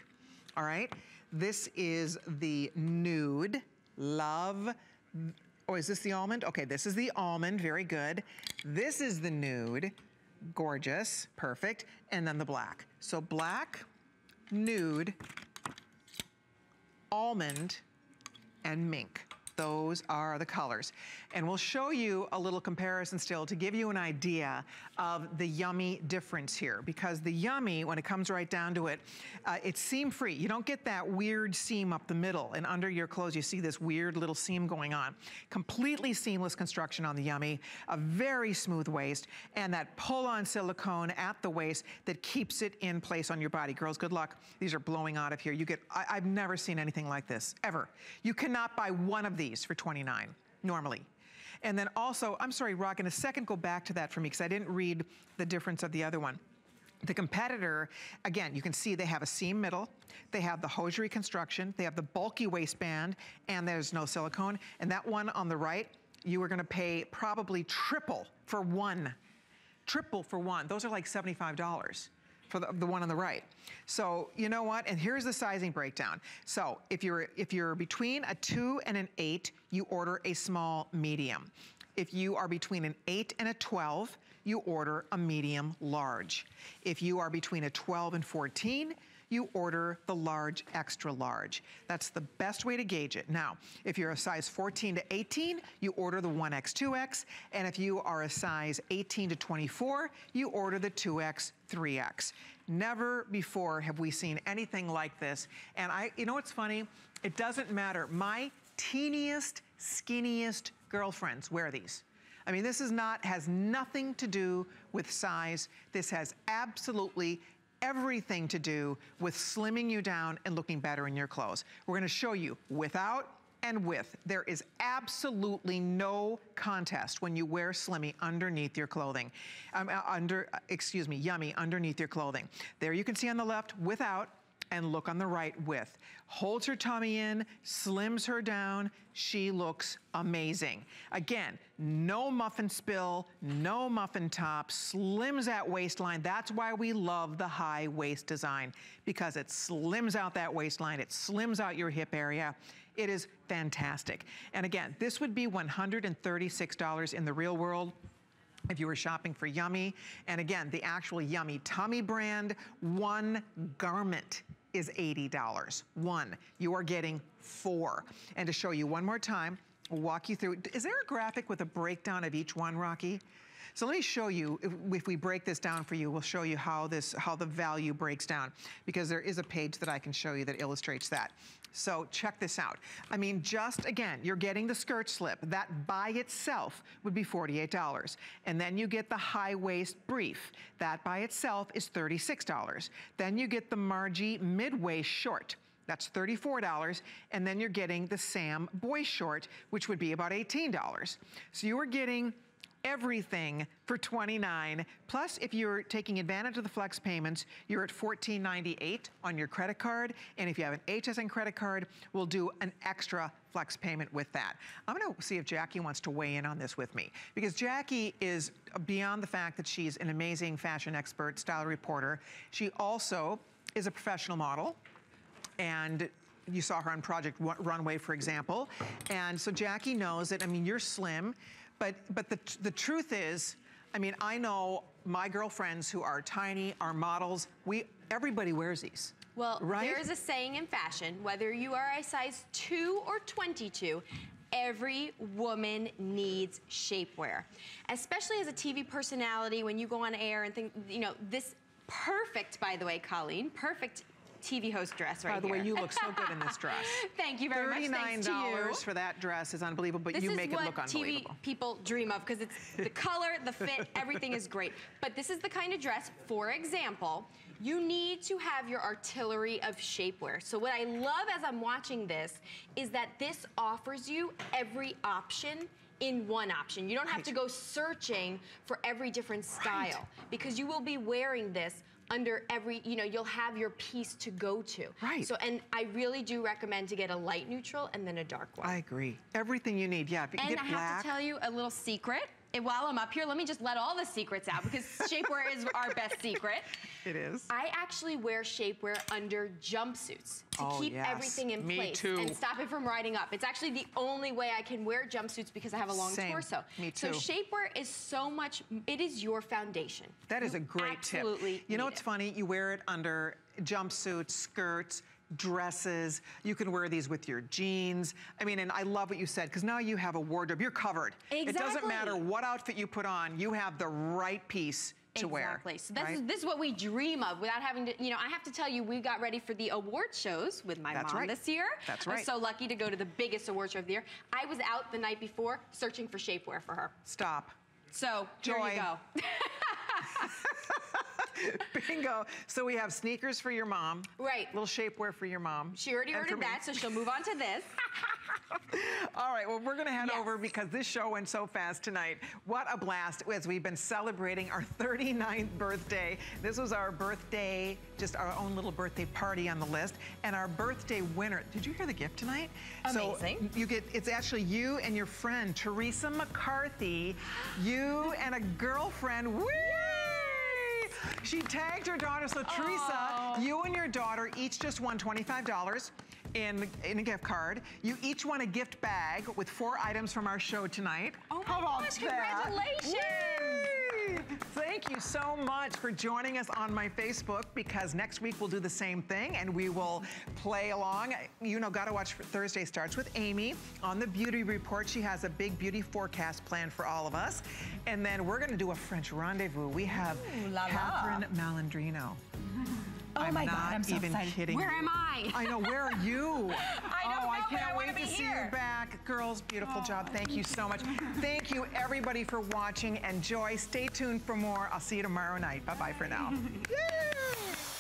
all right? This is the nude, love. Oh, is this the almond? Okay, this is the almond, very good. This is the nude, gorgeous, perfect. And then the black. So black, nude, almond, and mink. Those are the colors. And we'll show you a little comparison still to give you an idea of the Yummie difference here. Because the Yummie, when it comes right down to it, uh, it's seam free. You don't get that weird seam up the middle and under your clothes you see this weird little seam going on. Completely seamless construction on the Yummie, a very smooth waist, and that pull-on silicone at the waist that keeps it in place on your body. Girls, good luck. These are blowing out of here. You get, I, I've never seen anything like this, ever. You cannot buy one of these these for 29 normally. And then also, I'm sorry, Rock, in a second, go back to that for me because I didn't read the difference of the other one. The competitor, again, you can see they have a seam middle, they have the hosiery construction, they have the bulky waistband, and there's no silicone. And that one on the right, you are gonna pay probably triple for one. Triple for one. Those are like $75 for the, the, one on the right. So you know what? And here's the sizing breakdown. So if you're if you're between a two and an eight, you order a small medium. If you are between an eight and a 12, you order a medium large. If you are between a 12 and 14, you order the large extra large. That's the best way to gauge it. Now, if you're a size 14 to 18, you order the 1X, 2X, and if you are a size 18 to 24, you order the 2X, 3X. Never before have we seen anything like this. And I, you know what's funny? It doesn't matter. My teeniest, skinniest girlfriends wear these. I mean, this is not, has nothing to do with size. This has absolutely everything to do with slimming you down and looking better in your clothes. We're gonna show you without and with. There is absolutely no contest when you wear Slimmy underneath your clothing. Um, uh, under, uh, excuse me, Yummie underneath your clothing. There you can see on the left without, and look on the right with. Holds her tummy in, slims her down. She looks amazing. Again, no muffin spill, no muffin top, slims that waistline. That's why we love the high waist design because it slims out that waistline. It slims out your hip area. It is fantastic. And again, this would be $136 in the real world if you were shopping for Yummie. And again, the actual Yummie Tummie brand, one garment is $80. One, you are getting four. And to show you one more time, we'll walk you through. Is there a graphic with a breakdown of each one, Rocky? So let me show you, if, if, we break this down for you, we'll show you how this, how the value breaks down because there is a page that I can show you that illustrates that. So check this out. I mean, just again, you're getting the skirt slip. That by itself would be $48. And then you get the high waist brief. That by itself is $36. Then you get the Margie mid-waist short. That's $34. And then you're getting the Sam boy short, which would be about $18. So you are getting everything for 29. Plus, if you're taking advantage of the flex payments, you're at $14.98 on your credit card. And if you have an HSN credit card, we'll do an extra flex payment with that. I'm gonna see if Jackie wants to weigh in on this with me because Jackie is beyond the fact that she's an amazing fashion expert, style reporter. She also is a professional model and you saw her on Project Runway, for example. And so Jackie knows that, I mean, you're slim, but, but the, the truth is, I mean, I know my girlfriends who are tiny, are models, we, everybody wears these. Well, right? there is a saying in fashion, whether you are a size 2 or 22, every woman needs shapewear. Especially as a TV personality, when you go on air and think, you know, this perfect, by the way, Colleen, perfect TV host dress right By the here. way, you look so good in this [LAUGHS] dress. Thank you very much. Thanks to you. $39 for that dress is unbelievable, but this you make it look unbelievable. TV people dream of because it's the [LAUGHS] color, the fit, everything is great. But this is the kind of dress, for example, you need to have your artillery of shapewear. So what I love as I'm watching this is that this offers you every option in one option. You don't have to go searching for every different style right. because you will be wearing this under every, you know, you'll have your piece to go to. Right. So, and I really do recommend to get a light neutral and then a dark one. I agree. Everything you need, yeah. If you and get I black, have to tell you a little secret. And while I'm up here, let me just let all the secrets out because [LAUGHS] shapewear is our best secret. It is. I actually wear shapewear under jumpsuits to Oh, keep yes. everything in Me place too. and stop it from riding up. It's actually the only way I can wear jumpsuits because I have a long Same. torso. Me So shapewear is so much, it is your foundation. That is You a great absolutely tip. Absolutely. You know what's it. funny? You wear it under jumpsuits, skirts, dresses. You can wear these with your jeans. I mean, and I love what you said because now you have a wardrobe. You're covered. Exactly. It doesn't matter what outfit you put on. You have the right piece to wear. Exactly. So this, right? is, this is what we dream of without having to, you know, I have to tell you, we got ready for the award shows with my That's mom right. this year. That's I was right. so lucky to go to the biggest award show of the year. I was out the night before searching for shapewear for her. Stop. So here Joy. you go. [LAUGHS] [LAUGHS] Bingo. So we have sneakers for your mom. Right. Little shapewear for your mom. She already ordered that, so she'll move on to this. [LAUGHS] All right, well, we're going to head Yes. over because this show went so fast tonight. What a blast as we've been celebrating our 39th birthday. This was our birthday, just our own little birthday party on the list. And our birthday winner, did you hear the gift tonight? Amazing. So you get, it's actually you and your friend, Teresa McCarthy. You and a girlfriend. Whee! She tagged her daughter. So, Teresa, you and your daughter each just won $25 in, in a gift card. You each won a gift bag with four items from our show tonight. Oh my How about gosh, that? congratulations. Whee! Thank you so much for joining us on my Facebook because next week we'll do the same thing and we will play along. You know, Gotta Watch Thursday starts with Amy on the Beauty Report. She has a big beauty forecast planned for all of us. And then we're gonna do a French rendezvous. We have la la. Catherine Malandrino. [LAUGHS] Oh I'm my not God, I'm so even excited. kidding. Where you. am I? [LAUGHS] I know. Where are you? [LAUGHS] I don't oh, I know, but can't I wanna wait to be see you back. Girls, beautiful job. Thank you so much. Thank you, everybody, for watching. And Joy, stay tuned for more. I'll see you tomorrow night. Bye bye for now. Yay! [LAUGHS]